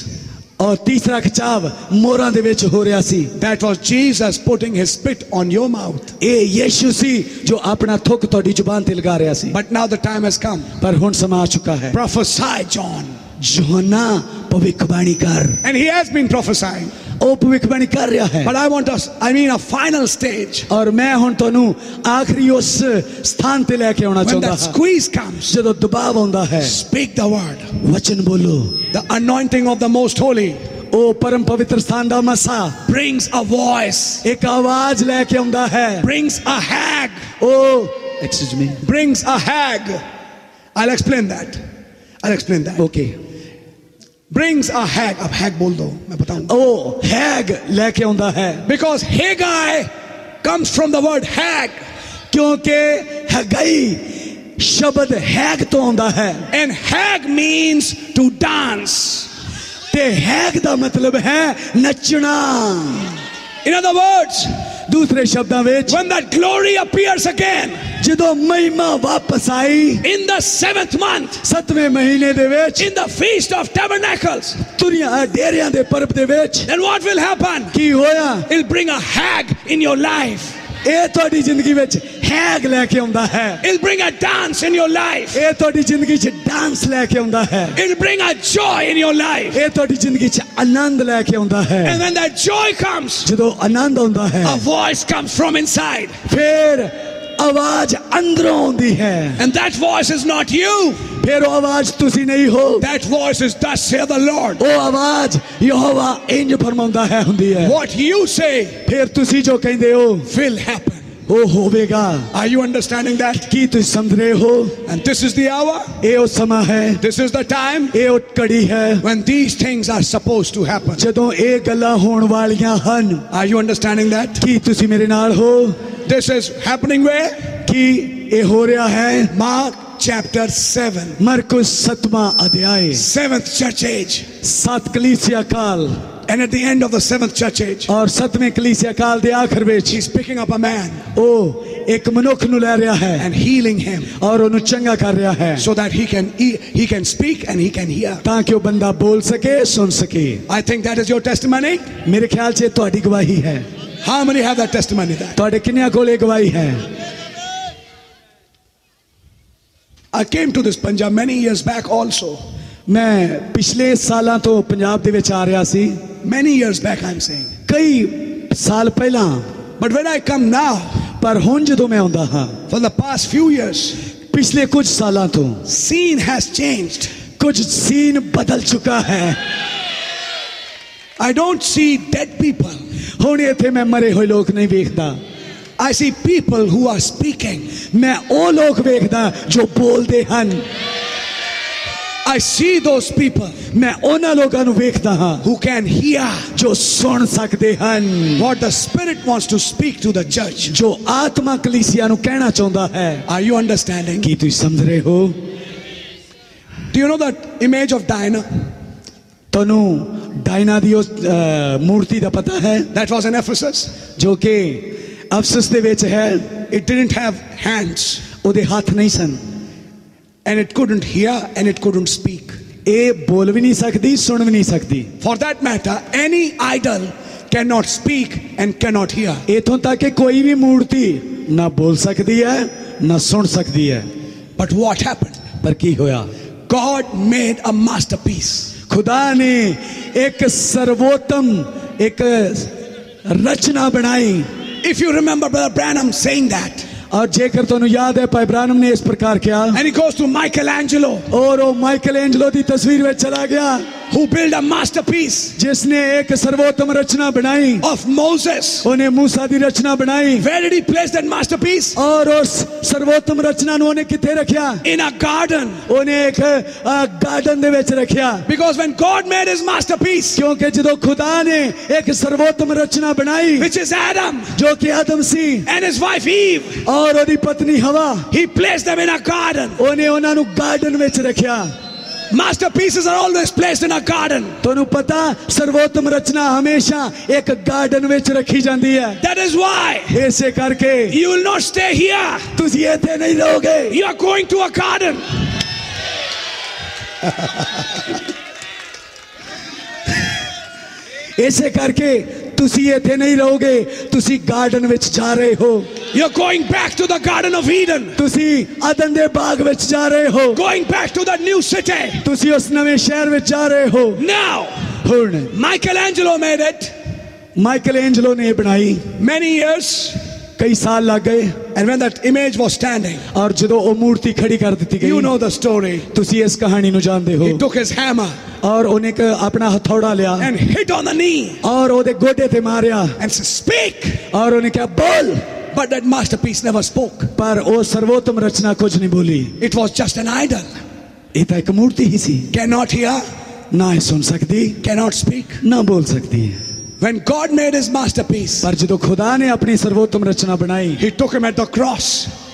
ਔਰ ਤੀਸਰਾ ਖਿਚਾਵ ਮੋਹਰਾਂ ਦੇ ਵਿੱਚ ਹੋ ਰਿਹਾ ਸੀ That was Jesus putting his spit on your mouth. ਇਹ ਯੀਸ਼ੂ ਸੀ ਜੋ ਆਪਣਾ ਥੁੱਕ ਤੁਹਾਡੀ ਜ਼ੁਬਾਨ ਤੇ ਲਗਾ ਰਿਹਾ ਸੀ But now the time has come. ਪਰ ਹੁਣ ਸਮਾਂ ਆ ਚੁੱਕਾ ਹੈ Prophesy, John. ਯੋਹਨਾ ਭਵਿੱਖਬਾਣੀ ਕਰ And he has been prophesying. ਉਹ ਭਵਿੱਖਬਾਣੀ ਕਰ ਰਿਹਾ ਹੈ But I want us, I mean, a final stage. ਔਰ ਮੈਂ ਹੁਣ ਤੁਹਾਨੂੰ ਆਖਰੀ ਉਸ ਸਥਾਨ ਤੇ ਲੈ ਕੇ ਆਉਣਾ When ਚਾਹੁੰਦਾ that ਹਾਂ squeeze comes, ਜਦੋਂ ਦਬਾਅ ਆਉਂਦਾ ਹੈ speak the word. ਵਚਨ ਬੋਲੋ The anointing of the most holy ਉਹ ਪਰਮ ਪਵਿੱਤਰ ਸਥਾਨ ਦਾ ਮਸਾ brings a voice, ਇੱਕ ਆਵਾਜ਼ ਲੈ ਕੇ ਆਉਂਦਾ ਹੈ brings a hag, ਉਹ excuse me brings a hag. I'll explain that. I'll explain that. Okay brings a hag. अब hag बोल दो, मैं बताऊँ। Oh, hag लेके उन्दा है। Because Haggai comes from the word hag, क्योंकि Haggai शब्द hag तो उन्दा है। And hag means to dance. The hag the मतलब है नचना। In other words. ਦੂਸਰੇ ਸ਼ਬਦਾਂ ਵਿੱਚ when that glory appears again ਜਦੋਂ ਮਹਿਮਾ ਵਾਪਸ ਆਈ in the seventh month, ਸੱਤਵੇਂ ਮਹੀਨੇ ਦੇ ਵਿੱਚ in the feast of tabernacles, ਤੁਰੀਆਂ ਡੇਰਿਆਂ ਦੇ ਪਰਬ ਦੇ ਵਿੱਚ then what will happen? ਕੀ ਹੋਇਆ It'll bring a hag in your life. ਇਹ ਤੁਹਾਡੀ ਜ਼ਿੰਦਗੀ ਵਿੱਚ ਹੈਗ ਲੈ ਕੇ ਆਉਂਦਾ ਹੈ It'll bring a dance in your life. ਇਹ ਤੁਹਾਡੀ ਜ਼ਿੰਦਗੀ 'ਚ ਡਾਂਸ ਲੈ ਕੇ ਆਉਂਦਾ ਹੈ It'll bring a joy in your life. ਇਹ ਤੁਹਾਡੀ ਜ਼ਿੰਦਗੀ 'ਚ ਆਨੰਦ ਲੈ ਕੇ ਆਉਂਦਾ ਹੈ And when that joy comes, ਜਦੋਂ ਆਨੰਦ ਆਉਂਦਾ ਹੈ a voice comes from inside. ਫਿਰ ਆਵਾਜ਼ ਅੰਦਰੋਂ ਆਉਂਦੀ ਹੈ And that voice is not you. ਫਿਰ ਉਹ ਆਵਾਜ਼ ਤੁਸੀਂ ਨਹੀਂ ਹੋ That voice is thus saith the Lord. ਉਹ ਆਵਾਜ਼ ਯਹੋਵਾ ਇੰਜ ਫਰਮਾਉਂਦਾ ਹੈ ਹੁੰਦੀ ਹੈ What you say ਫਿਰ ਤੁਸੀਂ ਜੋ ਕਹਿੰਦੇ ਹੋ will happen. ਉਹ ਹੋਵੇਗਾ Are you understanding that? ਕੀ ਤੁਸੀਂ ਸਮਝ ਰਹੇ ਹੋ And this is the hour. ਇਹ ਉਹ ਸਮਾਂ ਹੈ This is the time ਇਹ ਉਹ ਘੜੀ ਹੈ when these things are supposed to happen. ਜਦੋਂ ਇਹ ਗੱਲਾਂ ਹੋਣ ਵਾਲੀਆਂ ਹਨ Are you understanding that? ਕੀ ਤੁਸੀਂ ਮੇਰੇ ਨਾਲ ਹੋ This is happening where? ਕੀ ਇਹ ਹੋ ਰਿਹਾ ਹੈ Mark chapter 7. ਮਰਕੁਸ ਸਤਵਾਂ ਅਧਿਆਇ Seventh church age. ਸਤ ਕਲੀਸਿਆ ਕਾਲ And at the end of the seventh church age, ਔਰ ਸਤਵੇਂ ਕਲੀਸਿਆ ਕਾਲ ਦੇ ਆਖਰ ਵਿੱਚ he's picking up a man ਉਹ ਇੱਕ ਮਨੁੱਖ ਨੂੰ ਲੈ ਰਿਹਾ ਹੈ and healing him ਔਰ ਉਹਨੂੰ ਚੰਗਾ ਕਰ ਰਿਹਾ ਹੈ so that he can he, he can speak and he can hear. ਤਾਂ ਕਿ ਉਹ ਬੰਦਾ ਬੋਲ ਸਕੇ ਸੁਣ ਸਕੇ I think that is your testimony. ਮੇਰੇ ਖਿਆਲ 'ਚ ਇਹ ਤੁਹਾਡੀ ਗਵਾਹੀ ਹੈ How many have that testimony? That ਤੁਹਾਡੇ ਕਿੰਨਿਆਂ ਕੋਲ ਇਹ ਗਵਾਹੀ ਹੈ I came to this Punjab many years back also. ਮੈਂ ਪਿਛਲੇ ਸਾਲਾਂ ਤੋਂ ਪੰਜਾਬ ਦੇ ਵਿੱਚ ਆ ਰਿਹਾ ਸੀ Many years back, I'm saying. ਕਈ ਸਾਲ ਪਹਿਲਾਂ But when I come now, ਪਰ ਹੁਣ ਜਦੋਂ ਮੈਂ ਆਉਂਦਾ ਹਾਂ for the past few years, ਪਿਛਲੇ ਕੁਝ ਸਾਲਾਂ ਤੋਂ scene has changed. ਕੁਝ ਸੀਨ ਬਦਲ ਚੁੱਕਾ ਹੈ I don't see dead people. ਹੁਣ ਇੱਥੇ ਮੈਂ ਮਰੇ ਹੋਏ ਲੋਕ ਨਹੀਂ ਵੇਖਦਾ I see people who are speaking. ਮੈਂ ਉਹ ਲੋਕ ਵੇਖਦਾ ਜੋ ਬੋਲਦੇ ਹਨ I see those people ਮੈਂ ਉਹਨਾਂ ਲੋਕਾਂ ਨੂੰ ਵੇਖਦਾ ਹਾਂ who can hear ਜੋ ਸੁਣ ਸਕਦੇ ਹਨ what the Spirit wants to speak to the church. ਜੋ ਆਤਮਾ ਕਲੀਸਿਆ ਨੂੰ ਕਹਿਣਾ ਚਾਹੁੰਦਾ ਹੈ Are you understanding? ਕੀ ਤੁਸੀਂ ਸਮਝ ਰਹੇ ਹੋ Do you know that image of Dinah? ਤੁਹਾਨੂੰ ਡਾਇਨਾ ਦੀ ਉਸ ਅਹ, ਮੂਰਤੀ ਦਾ ਪਤਾ ਹੈ That was in Ephesus. ਜੋ ਕਿ ਅਫਸਸ ਦੇ ਵਿੱਚ ਹੈ It didn't have hands ਉਹਦੇ ਹੱਥ ਨਹੀਂ ਸਨ and it couldn't hear and it couldn't speak. ਇਹ ਬੋਲ ਵੀ ਨਹੀਂ ਸਕਦੀ ਸੁਣ ਵੀ ਨਹੀਂ ਸਕਦੀ For that matter, any idol cannot speak and cannot hear. ਇਥੋਂ ਤੱਕ ਕਿ ਕੋਈ ਵੀ ਮੂਰਤੀ ਨਾ ਬੋਲ ਸਕਦੀ ਹੈ ਨਾ ਸੁਣ ਸਕਦੀ ਹੈ But what happened? ਪਰ ਕੀ ਹੋਇਆ God made a masterpiece. ਖੁਦਾ ਨੇ ਇੱਕ ਸਰਵੋਤਮ ਇੱਕ ਰਚਨਾ ਬਣਾਈ If you remember Brother Branham saying that, ਔਰ ਜੇਕਰ ਤੁਹਾਨੂੰ ਯਾਦ ਹੈ ਭਾਈ ਬ੍ਰਾਨਮ ਨੇ ਇਸ ਪ੍ਰਕਾਰ ਕਿਹਾ And he goes to Michelangelo, ਔਰ ਉਹ ਮਾਈਕਲ ਐਂਜਲੋ ਦੀ ਤਸਵੀਰ ਵਿੱਚ ਚਲਾ ਗਿਆ who built a masterpiece ਜਿਸ ਨੇ ਇੱਕ ਸਰਵੋਤਮ ਰਚਨਾ ਬਣਾਈ of Moses. ਉਹਨੇ ਮੂਸਾ ਦੀ ਰਚਨਾ ਬਣਾਈ Where did he place that masterpiece? ਔਰ ਉਸ ਸਰਵੋਤਮ ਰਚਨਾ ਨੂੰ ਉਹਨੇ ਕਿੱਥੇ ਰੱਖਿਆ In a garden. ਉਹਨੇ ਇੱਕ ਗਾਰਡਨ ਦੇ ਵਿੱਚ ਰੱਖਿਆ Because when God made his masterpiece, ਕਿਉਂਕਿ ਜਦੋਂ ਖੁਦਾ ਨੇ ਇੱਕ ਸਰਵੋਤਮ ਰਚਨਾ ਬਣਾਈ which is Adam ਜੋ ਕਿ ਆਦਮ ਸੀ and his wife Eve, ਔਰ ਉਹਦੀ ਪਤਨੀ ਹਵਾ he placed them in a garden. ਉਹਨੇ ਉਹਨਾਂ ਨੂੰ ਗਾਰਡਨ ਵਿੱਚ ਰੱਖਿਆ Masterpieces are always placed in a garden. ਤੁਹਾਨੂੰ ਪਤਾ ਸਰਵੋਤਮ ਰਚਨਾ ਹਮੇਸ਼ਾ ਇੱਕ ਗਾਰਡਨ ਵਿੱਚ ਰੱਖੀ ਜਾਂਦੀ ਹੈ That is why ਇਸੇ ਕਰਕੇ you will not stay here. ਤੁਸੀਂ ਇੱਥੇ ਨਹੀਂ ਰਹੋਗੇ You are going to a garden. ਇਸੇ ਕਰਕੇ ਤੁਸੀਂ ਇੱਥੇ ਨਹੀਂ ਰਹੋਗੇ ਤੁਸੀਂ ਗਾਰਡਨ ਵਿੱਚ ਜਾ ਰਹੇ ਹੋ You're going back to the Garden of Eden. ਤੁਸੀਂ ਆਦਨ ਦੇ ਬਾਗ ਵਿੱਚ ਜਾ ਰਹੇ ਹੋ Going back to that new city. ਤੁਸੀਂ ਉਸ ਨਵੇਂ ਸ਼ਹਿਰ ਵਿੱਚ ਜਾ ਰਹੇ ਹੋ Now, ਹੁਣ Michelangelo made it Michelangelo ਨੇ ਇਹ ਬਣਾਈ many years. ਕਈ ਸਾਲ ਲੱਗ ਗਏ And when that image was standing, ਔਰ ਜਦੋਂ ਉਹ ਮੂਰਤੀ ਖੜੀ ਕਰ ਦਿੱਤੀ ਗਈ you know the story. ਤੁਸੀਂ ਇਸ ਕਹਾਣੀ ਨੂੰ ਜਾਣਦੇ ਹੋ He took his hammer ਔਰ ਉਹਨੇ ਇੱਕ ਆਪਣਾ ਹਥੌੜਾ ਲਿਆ and hit on the knee ਔਰ ਉਹਦੇ ਗੋਡੇ ਤੇ ਮਾਰਿਆ and said, Speak. ਔਰ ਉਹਨੇ ਕਿਹਾ ਬੋਲ But that masterpiece never spoke. ਪਰ ਉਹ ਸਰਵੋਤਮ ਰਚਨਾ ਕੁਝ ਨਹੀਂ ਬੋਲੀ It was just an idol. ਇਹ ਤਾਂ ਇੱਕ ਮੂਰਤੀ ਹੀ ਸੀ Cannot hear, ਨਾ ਇਹ ਸੁਣ ਸਕਦੀ cannot speak. ਨਾ ਬੋਲ ਸਕਦੀ When God made his masterpiece, ਪਰ ਜਦੋਂ ਖੁਦਾ ਨੇ ਆਪਣੀ ਸਰਵੋਤਮ ਰਚਨਾ ਬਣਾਈ he took him at the cross.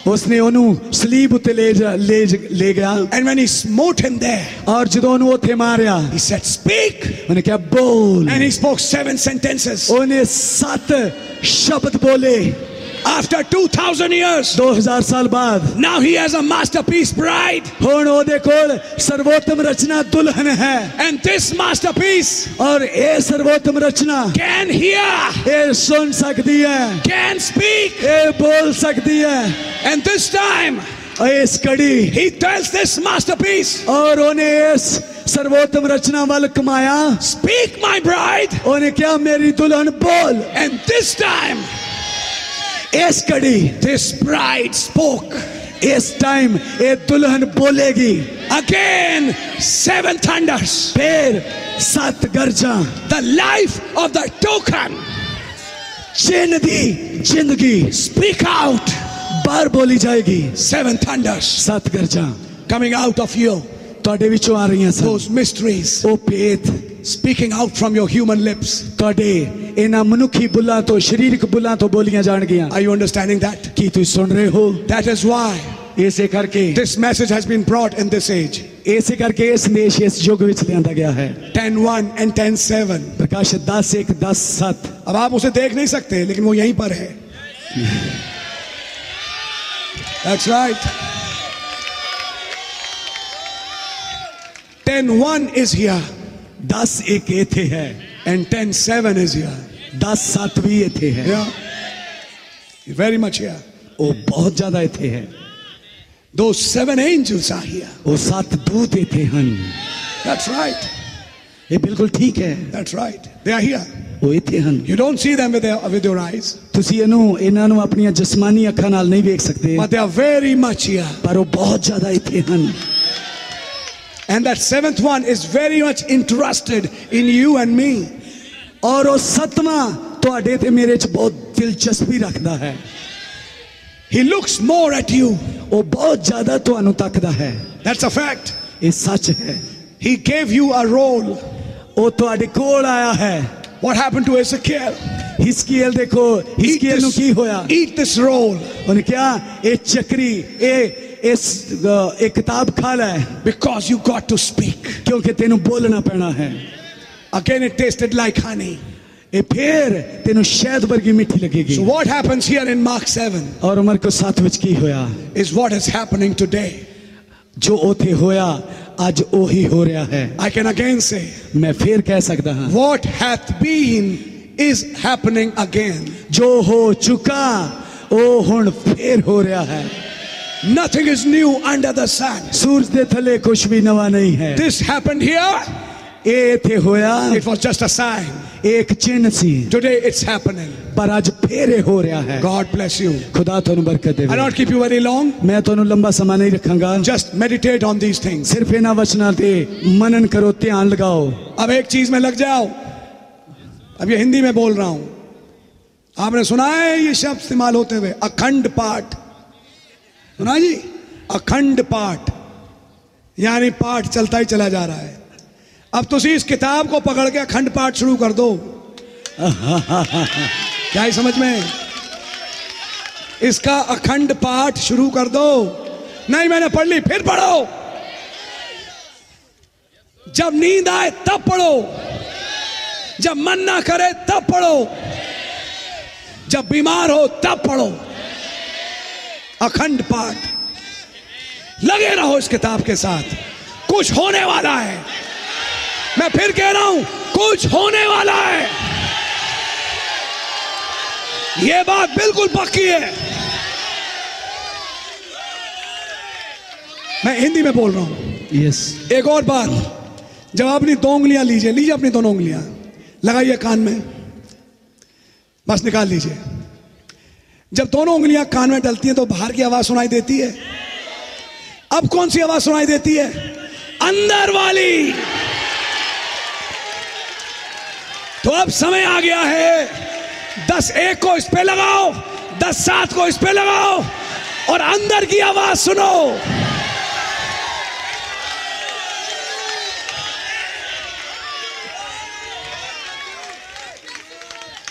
ਉਸਨੇ ਉਹਨੂੰ ਸਲੀਬ ਉੱਤੇ ਲੈ ਜਾ- ਲੈ ਜ- ਲੈ ਗਿਆ And when he smote him there, ਔਰ ਜਦੋਂ ਉਹਨੂੰ ਉੱਥੇ ਮਾਰਿਆ he said, Speak. ਉਹਨੇ ਕਿਹਾ ਬੋਲ And he spoke seven sentences. ਉਹਨੇ ਸੱਤ ਸ਼ਬਦ ਬੋਲੇ After 2,000 years, 2000 ਸਾਲ ਬਾਅਦ now he has a masterpiece bride. ਹੁਣ ਉਹਦੇ ਕੋਲ ਸਰਵੋਤਮ ਰਚਨਾ ਦੁਲਹਨ ਹੈ And this masterpiece ਔਰ ਇਹ ਸਰਵੋਤਮ ਰਚਨਾ can hear, ਇਹ ਸੁਣ ਸਕਦੀ ਹੈ can speak. ਇਹ ਬੋਲ ਸਕਦੀ ਹੈ And this time, ਔਰ ਇਸ ਕੜੀ he tells this masterpiece, ਔਰ ਉਹਨੇ ਇਸ ਸਰਵੋਤਮ ਰਚਨਾ ਵੱਲ ਕਮਾਇਆ Speak, my bride. ਉਹਨੇ ਕਿਹਾ ਮੇਰੀ ਦੁਲਹਨ ਬੋਲ And this time, Yesterday, this bride spoke. इस टाइम ये दुल्हन बोलेगी अगेन सेवन थंडर्स फिर सात गर्जा the life of the token चिन्ह दी जिंदगी स्पीक आउट बार बोली जाएगी सेवन थंडर्स सात गर्जा कमिंग आउट ऑफ यू ਤੁਹਾਡੇ ਵਿੱਚੋਂ ਆ ਰਹੀਆਂ ਸਨ Those mysteries ਉਹ ਭੇਤ speaking out from your human lips. ਤੁਹਾਡੇ ਇਹਨਾਂ ਮਨੁੱਖੀ ਬੁੱਲਾਂ ਤੋਂ ਸਰੀਰਕ ਬੁੱਲਾਂ ਤੋਂ ਬੋਲੀਆਂ ਜਾਣਗੀਆਂ Are you understanding that? ਕੀ ਤੁਸੀਂ ਸੁਣ ਰਹੇ ਹੋ That is why ਇਸੇ ਕਰਕੇ this message has been brought in this age. ਇਸੇ ਕਰਕੇ ਇਹ ਸੰਦੇਸ਼ ਇਸ ਯੁੱਗ ਵਿੱਚ ਲਿਆਂਦਾ ਗਿਆ ਹੈ 10 1 and 10 7. ਪ੍ਰਕਾਸ਼ 10 1 10 7 अब आप उसे देख नहीं सकते लेकिन वो यहीं पर है That's right. 10 1 is here 10 1 ਇੱਥੇ ਹੈ and 10 7 is here. 10 7 ਵੀ ਇੱਥੇ ਹੈ Yeah. Very much here. ਉਹ ਬਹੁਤ ਜ਼ਿਆਦਾ ਇੱਥੇ ਹੈ Those seven angels are here. ਉਹ ਸੱਤ ਦੂਤ ਇੱਥੇ ਹਨ That's right. ਇਹ ਬਿਲਕੁਲ ਠੀਕ ਹੈ That's right. They are here. ਉਹ ਇੱਥੇ ਹਨ You don't see them with, their, with your eyes, ਤੁਸੀਂ ਇਹਨੂੰ ਇਹਨਾਂ ਨੂੰ ਆਪਣੀਆਂ ਜਿਸਮਾਨੀ ਅੱਖਾਂ ਨਾਲ ਨਹੀਂ ਵੇਖ ਸਕਦੇ but they are very much here. ਪਰ ਉਹ ਬਹੁਤ ਜ਼ਿਆਦਾ ਇੱਥੇ ਹਨ And that seventh one is very much interested in you and me. ਔਰ ਉਹ ਸੱਤਵਾਂ ਤੁਹਾਡੇ ਤੇ ਮੇਰੇ 'ਚ ਬਹੁਤ ਦਿਲਚਸਪੀ ਰੱਖਦਾ ਹੈ He looks more at you. ਉਹ ਬਹੁਤ ਜ਼ਿਆਦਾ ਤੁਹਾਨੂੰ ਤੱਕਦਾ ਹੈ That's a fact. ਇਹ ਸੱਚ ਹੈ He gave you a role. ਉਹ ਤੁਹਾਡੇ ਕੋਲ ਆਇਆ ਹੈ What happened to Ezekiel? ਹਿਸਕੀਲ ਦੇਖੋ Eat ਹਿਸਕੀਲ ਨੂੰ this, ਕੀ ਹੋਇਆ eat this role ਉਹਨੇ ਕਿਹਾ ਇਹ ਚੱਕਰੀ ਇਹ ਇਸ ਅ, ਇਹ ਕਿਤਾਬ ਖਾ ਲੈ because you got to speak. ਕਿਉਂਕਿ ਤੈਨੂੰ ਬੋਲਣਾ ਪੈਣਾ ਹੈ Again, it tasted like honey. ਇਹ ਫੇਰ ਤੈਨੂੰ ਸ਼ਹਿਦ ਵਰਗੀ ਮਿੱਠੀ ਲੱਗੇਗੀ So, what happens here in Mark 7 ਔਰ ਉਮਰ ਕੋ ਸਾਥ ਵਿੱਚ ਕੀ ਹੋਇਆ is what is happening today. ਜੋ ਉਥੇ ਹੋਇਆ ਅੱਜ ਉਹੀ ਹੋ ਰਿਹਾ ਹੈ I can again say, ਮੈਂ ਫੇਰ ਕਹਿ ਸਕਦਾ ਹਾਂ what hath been is happening again. ਜੋ ਹੋ ਚੁੱਕਾ ਉਹ ਹੁਣ ਫੇਰ ਹੋ ਰਿਹਾ ਹੈ Nothing is new under the sun. ਸੂਰਜ ਦੇ ਥੱਲੇ ਕੁਝ ਵੀ ਨਵਾਂ ਨਹੀਂ ਹੈ This happened here, ਇਹ ਇੱਥੇ ਹੋਇਆ It was just a sign. ਇਹ ਇੱਕ ਚਿੰਨ ਸੀ Today it's happening. ਪਰ ਅੱਜ ਫੇਰ ਇਹ ਹੋ ਰਿਹਾ ਹੈ God bless you. ਖੁਦਾ ਤੁਹਾਨੂੰ ਬਰਕਤ I'll ਦੇਵੇ not keep you very long. ਮੈਂ ਤੁਹਾਨੂੰ ਲੰਬਾ ਸਮਾਂ ਨਹੀਂ ਰੱਖਾਂਗਾ Just meditate on these things. ਸਿਰਫ ਇਹਨਾਂ ਵਚਨਾਂ ਤੇ ਮਨਨ ਕਰੋ ਧਿਆਨ ਲਗਾਓ अब एक चीज में लग जाओ अब ये हिंदी में बोल रहा हूं आपने सुना है ये शब्द इस्तेमाल होते हुए अखंड पाठ सुना जी? अखंड पाठ। यानी पाठ चलता ही चला जा रहा है। अब तुम इस किताब को पकड़ के अखंड पाठ शुरू कर दो। क्या ही समझ में? इसका अखंड पाठ शुरू कर दो। नहीं मैंने पढ़ ली फिर पढ़ो। जब नींद आए तब पढ़ो। जब मन ना करे तब पढ़ो। जब बीमार हो तब पढ़ो। अखंड पाठ। लगे रहो इस किताब के साथ। कुछ होने वाला है। मैं फिर कह रहा हूँ कुछ होने वाला है। यह बात बिल्कुल पक्की है। मैं हिंदी में बोल रहा हूँ। यस एक और बात। जब अपनी दो उंगलियाँ लीजिए लीजिए अपनी दोनों उंगलियाँ। लगाइए कान में। बस निकाल लीजिए। जब दोनों उंगलियाँ कान में डलती हैं तो बाहर की आवाज़ सुनाई देती है। अब कौन सी आवाज़ सुनाई देती है? अंदर वाली। तो अब समय आ गया है। दस एक को इस पे लगाओ, दस सात को इस पे लगाओ और अंदर की आवाज़ सुनो।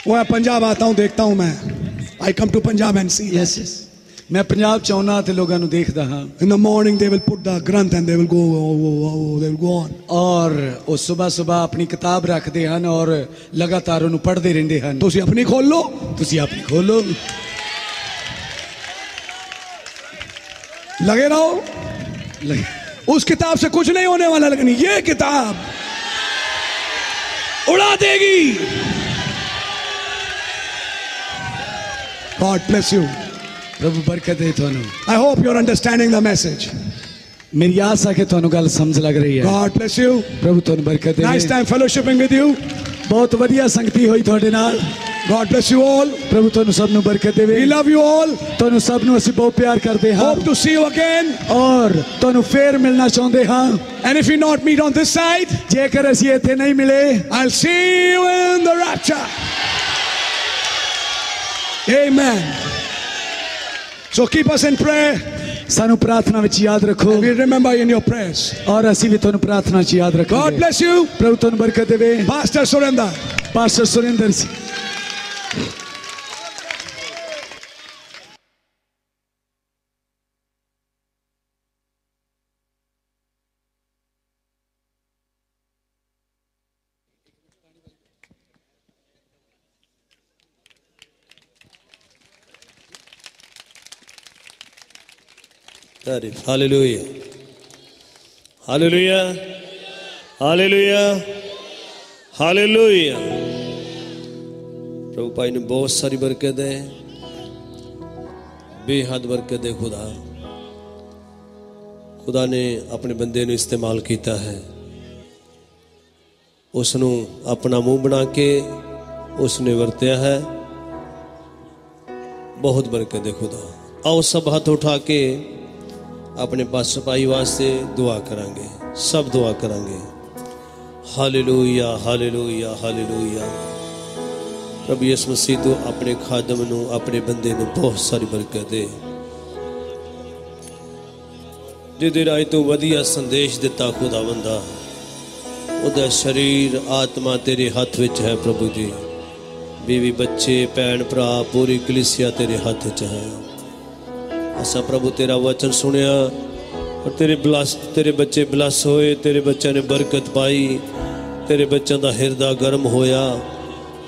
वो मैं पंजाब आता हूँ, देखता हूँ मैं। I come to Punjab and see yes yes ਮੈਂ ਪੰਜਾਬ ਚ ਆਉਣਾ ਤੇ ਲੋਕਾਂ ਨੂੰ ਦੇਖਦਾ ਹਾਂ In the morning, they will put the granth and they will go, oh, oh, oh, they will go on. ਔਰ ਉਹ ਸਵੇਰ ਸਵੇਰ ਆਪਣੀ ਕਿਤਾਬ ਰੱਖਦੇ ਹਨ ਔਰ ਲਗਾਤਾਰ ਉਹਨੂੰ ਪੜ੍ਹਦੇ ਰਹਿੰਦੇ ਹਨ ਤੁਸੀਂ ਆਪਣੀ ਖੋਲ ਲੋ ਤੁਸੀਂ ਆਪਣੀ ਖੋਲੋ लगे रहो ਲਗ- उस किताब से कुछ नहीं होने वाला लेकिन ये किताब उड़ा देगी God bless you. ਪ੍ਰਭੂ ਬਰਕਤ ਦੇ ਤੁਹਾਨੂੰ I hope you're understanding the message. ਮੇਰੀ ਆਸ ਹੈ ਕਿ ਤੁਹਾਨੂੰ ਗੱਲ ਸਮਝ ਲੱਗ ਰਹੀ ਹੈ God bless you. ਪ੍ਰਭੂ ਤੁਹਾਨੂੰ ਬਰਕਤ Nice ਦੇ time fellowshipping with you. ਬਹੁਤ ਵਧੀਆ ਸੰਗਤੀ ਹੋਈ ਤੁਹਾਡੇ ਨਾਲ God bless you all. ਪ੍ਰਭੂ ਤੁਹਾਨੂੰ ਸਭ ਨੂੰ ਬਰਕਤ ਦੇਵੇ We love you all. ਤੁਹਾਨੂੰ ਸਭ ਨੂੰ ਅਸੀਂ ਬਹੁਤ ਪਿਆਰ ਕਰਦੇ ਹਾਂ Hope to see you again. ਔਰ ਤੁਹਾਨੂੰ ਫੇਰ ਮਿਲਣਾ ਚਾਹੁੰਦੇ ਹਾਂ And if we not meet on this side, ਜੇਕਰ ਅਸੀਂ ਇੱਥੇ ਨਹੀਂ ਮਿਲੇ I'll see you in the rapture. Amen. So keep us in prayer. ਸਾਨੂੰ ਪ੍ਰਾਰਥਨਾ ਵਿੱਚ ਯਾਦ ਰੱਖੋ We remember in your prayers. ਔਰ ਅਸੀਂ ਵੀ ਤੁਹਾਨੂੰ ਪ੍ਰਾਰਥਨਾ ਵਿੱਚ ਯਾਦ God ਰੱਖਾਂਗੇ bless you. ਪ੍ਰਭੂ ਤੁਹਾਨੂੰ ਬਰਕਤ ਦੇਵੇ Pastor Surendra. Pastor Surinder Singh प्रभु पाई ने बहुत सारी बरकत है बेहद बरकत है खुदा खुदा ने अपने बंदे ने इस्तेमाल किया है उसनु अपना मुँह बना के उसने वरत्या है बहुत बरकत है खुदा आओ सब हाथ उठा के ਆਪਣੇ ਪਾਸ ਸਪਾਈ ਵਾਸਤੇ ਦੁਆ ਕਰਾਂਗੇ, ਸਭ ਦੁਆ ਕਰਾਂਗੇ। ਹਾਲੇਲੂਇਆ ਹਾਲੇਲੂਇਆ ਹਾਲੇਲੂਇਆ ਪ੍ਰਭੂ ਯਿਸੂ ਮਸੀਹ ਤੂੰ ਆਪਣੇ ਖਾਦਮ ਨੂੰ, ਆਪਣੇ ਬੰਦੇ ਨੂੰ ਬਹੁਤ ਸਾਰੀ ਬਰਕਤ ਦੇ। ਜਿਹਦੇ ਰਾਜ ਤੋਂ ਵਧੀਆ ਸੰਦੇਸ਼ ਦਿੱਤਾ ਖੁਦਾਵੰਦਾ ਉਹਦਾ ਸਰੀਰ, ਆਤਮਾ ਤੇਰੇ ਹੱਥ ਵਿੱਚ ਹੈ ਪ੍ਰਭੂ ਜੀ। ਬੀਵੀ ਬੱਚੇ, ਭੈਣ ਭਰਾ, ਪੂਰੀ ਕਲੀਸਿਆ ਤੇਰੇ ਹੱਥ 'ਚ ਹੈ। असा प्रभु, तेरा वचन सुनया और तेरे बलस, तेरे बच्चे बलस होए, तेरे बच्चों ने बरकत पाई, तेरे बच्चों का हिरदा गर्म होया।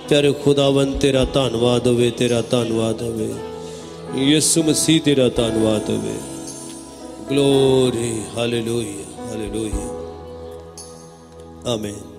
तेरे खुदावन, तेरा धनवाद होवे, तेरा धनवाद होवे। यसु मसीह, तेरा धनवाद होवे। Glory, hallelujah hallelujah. आमीन।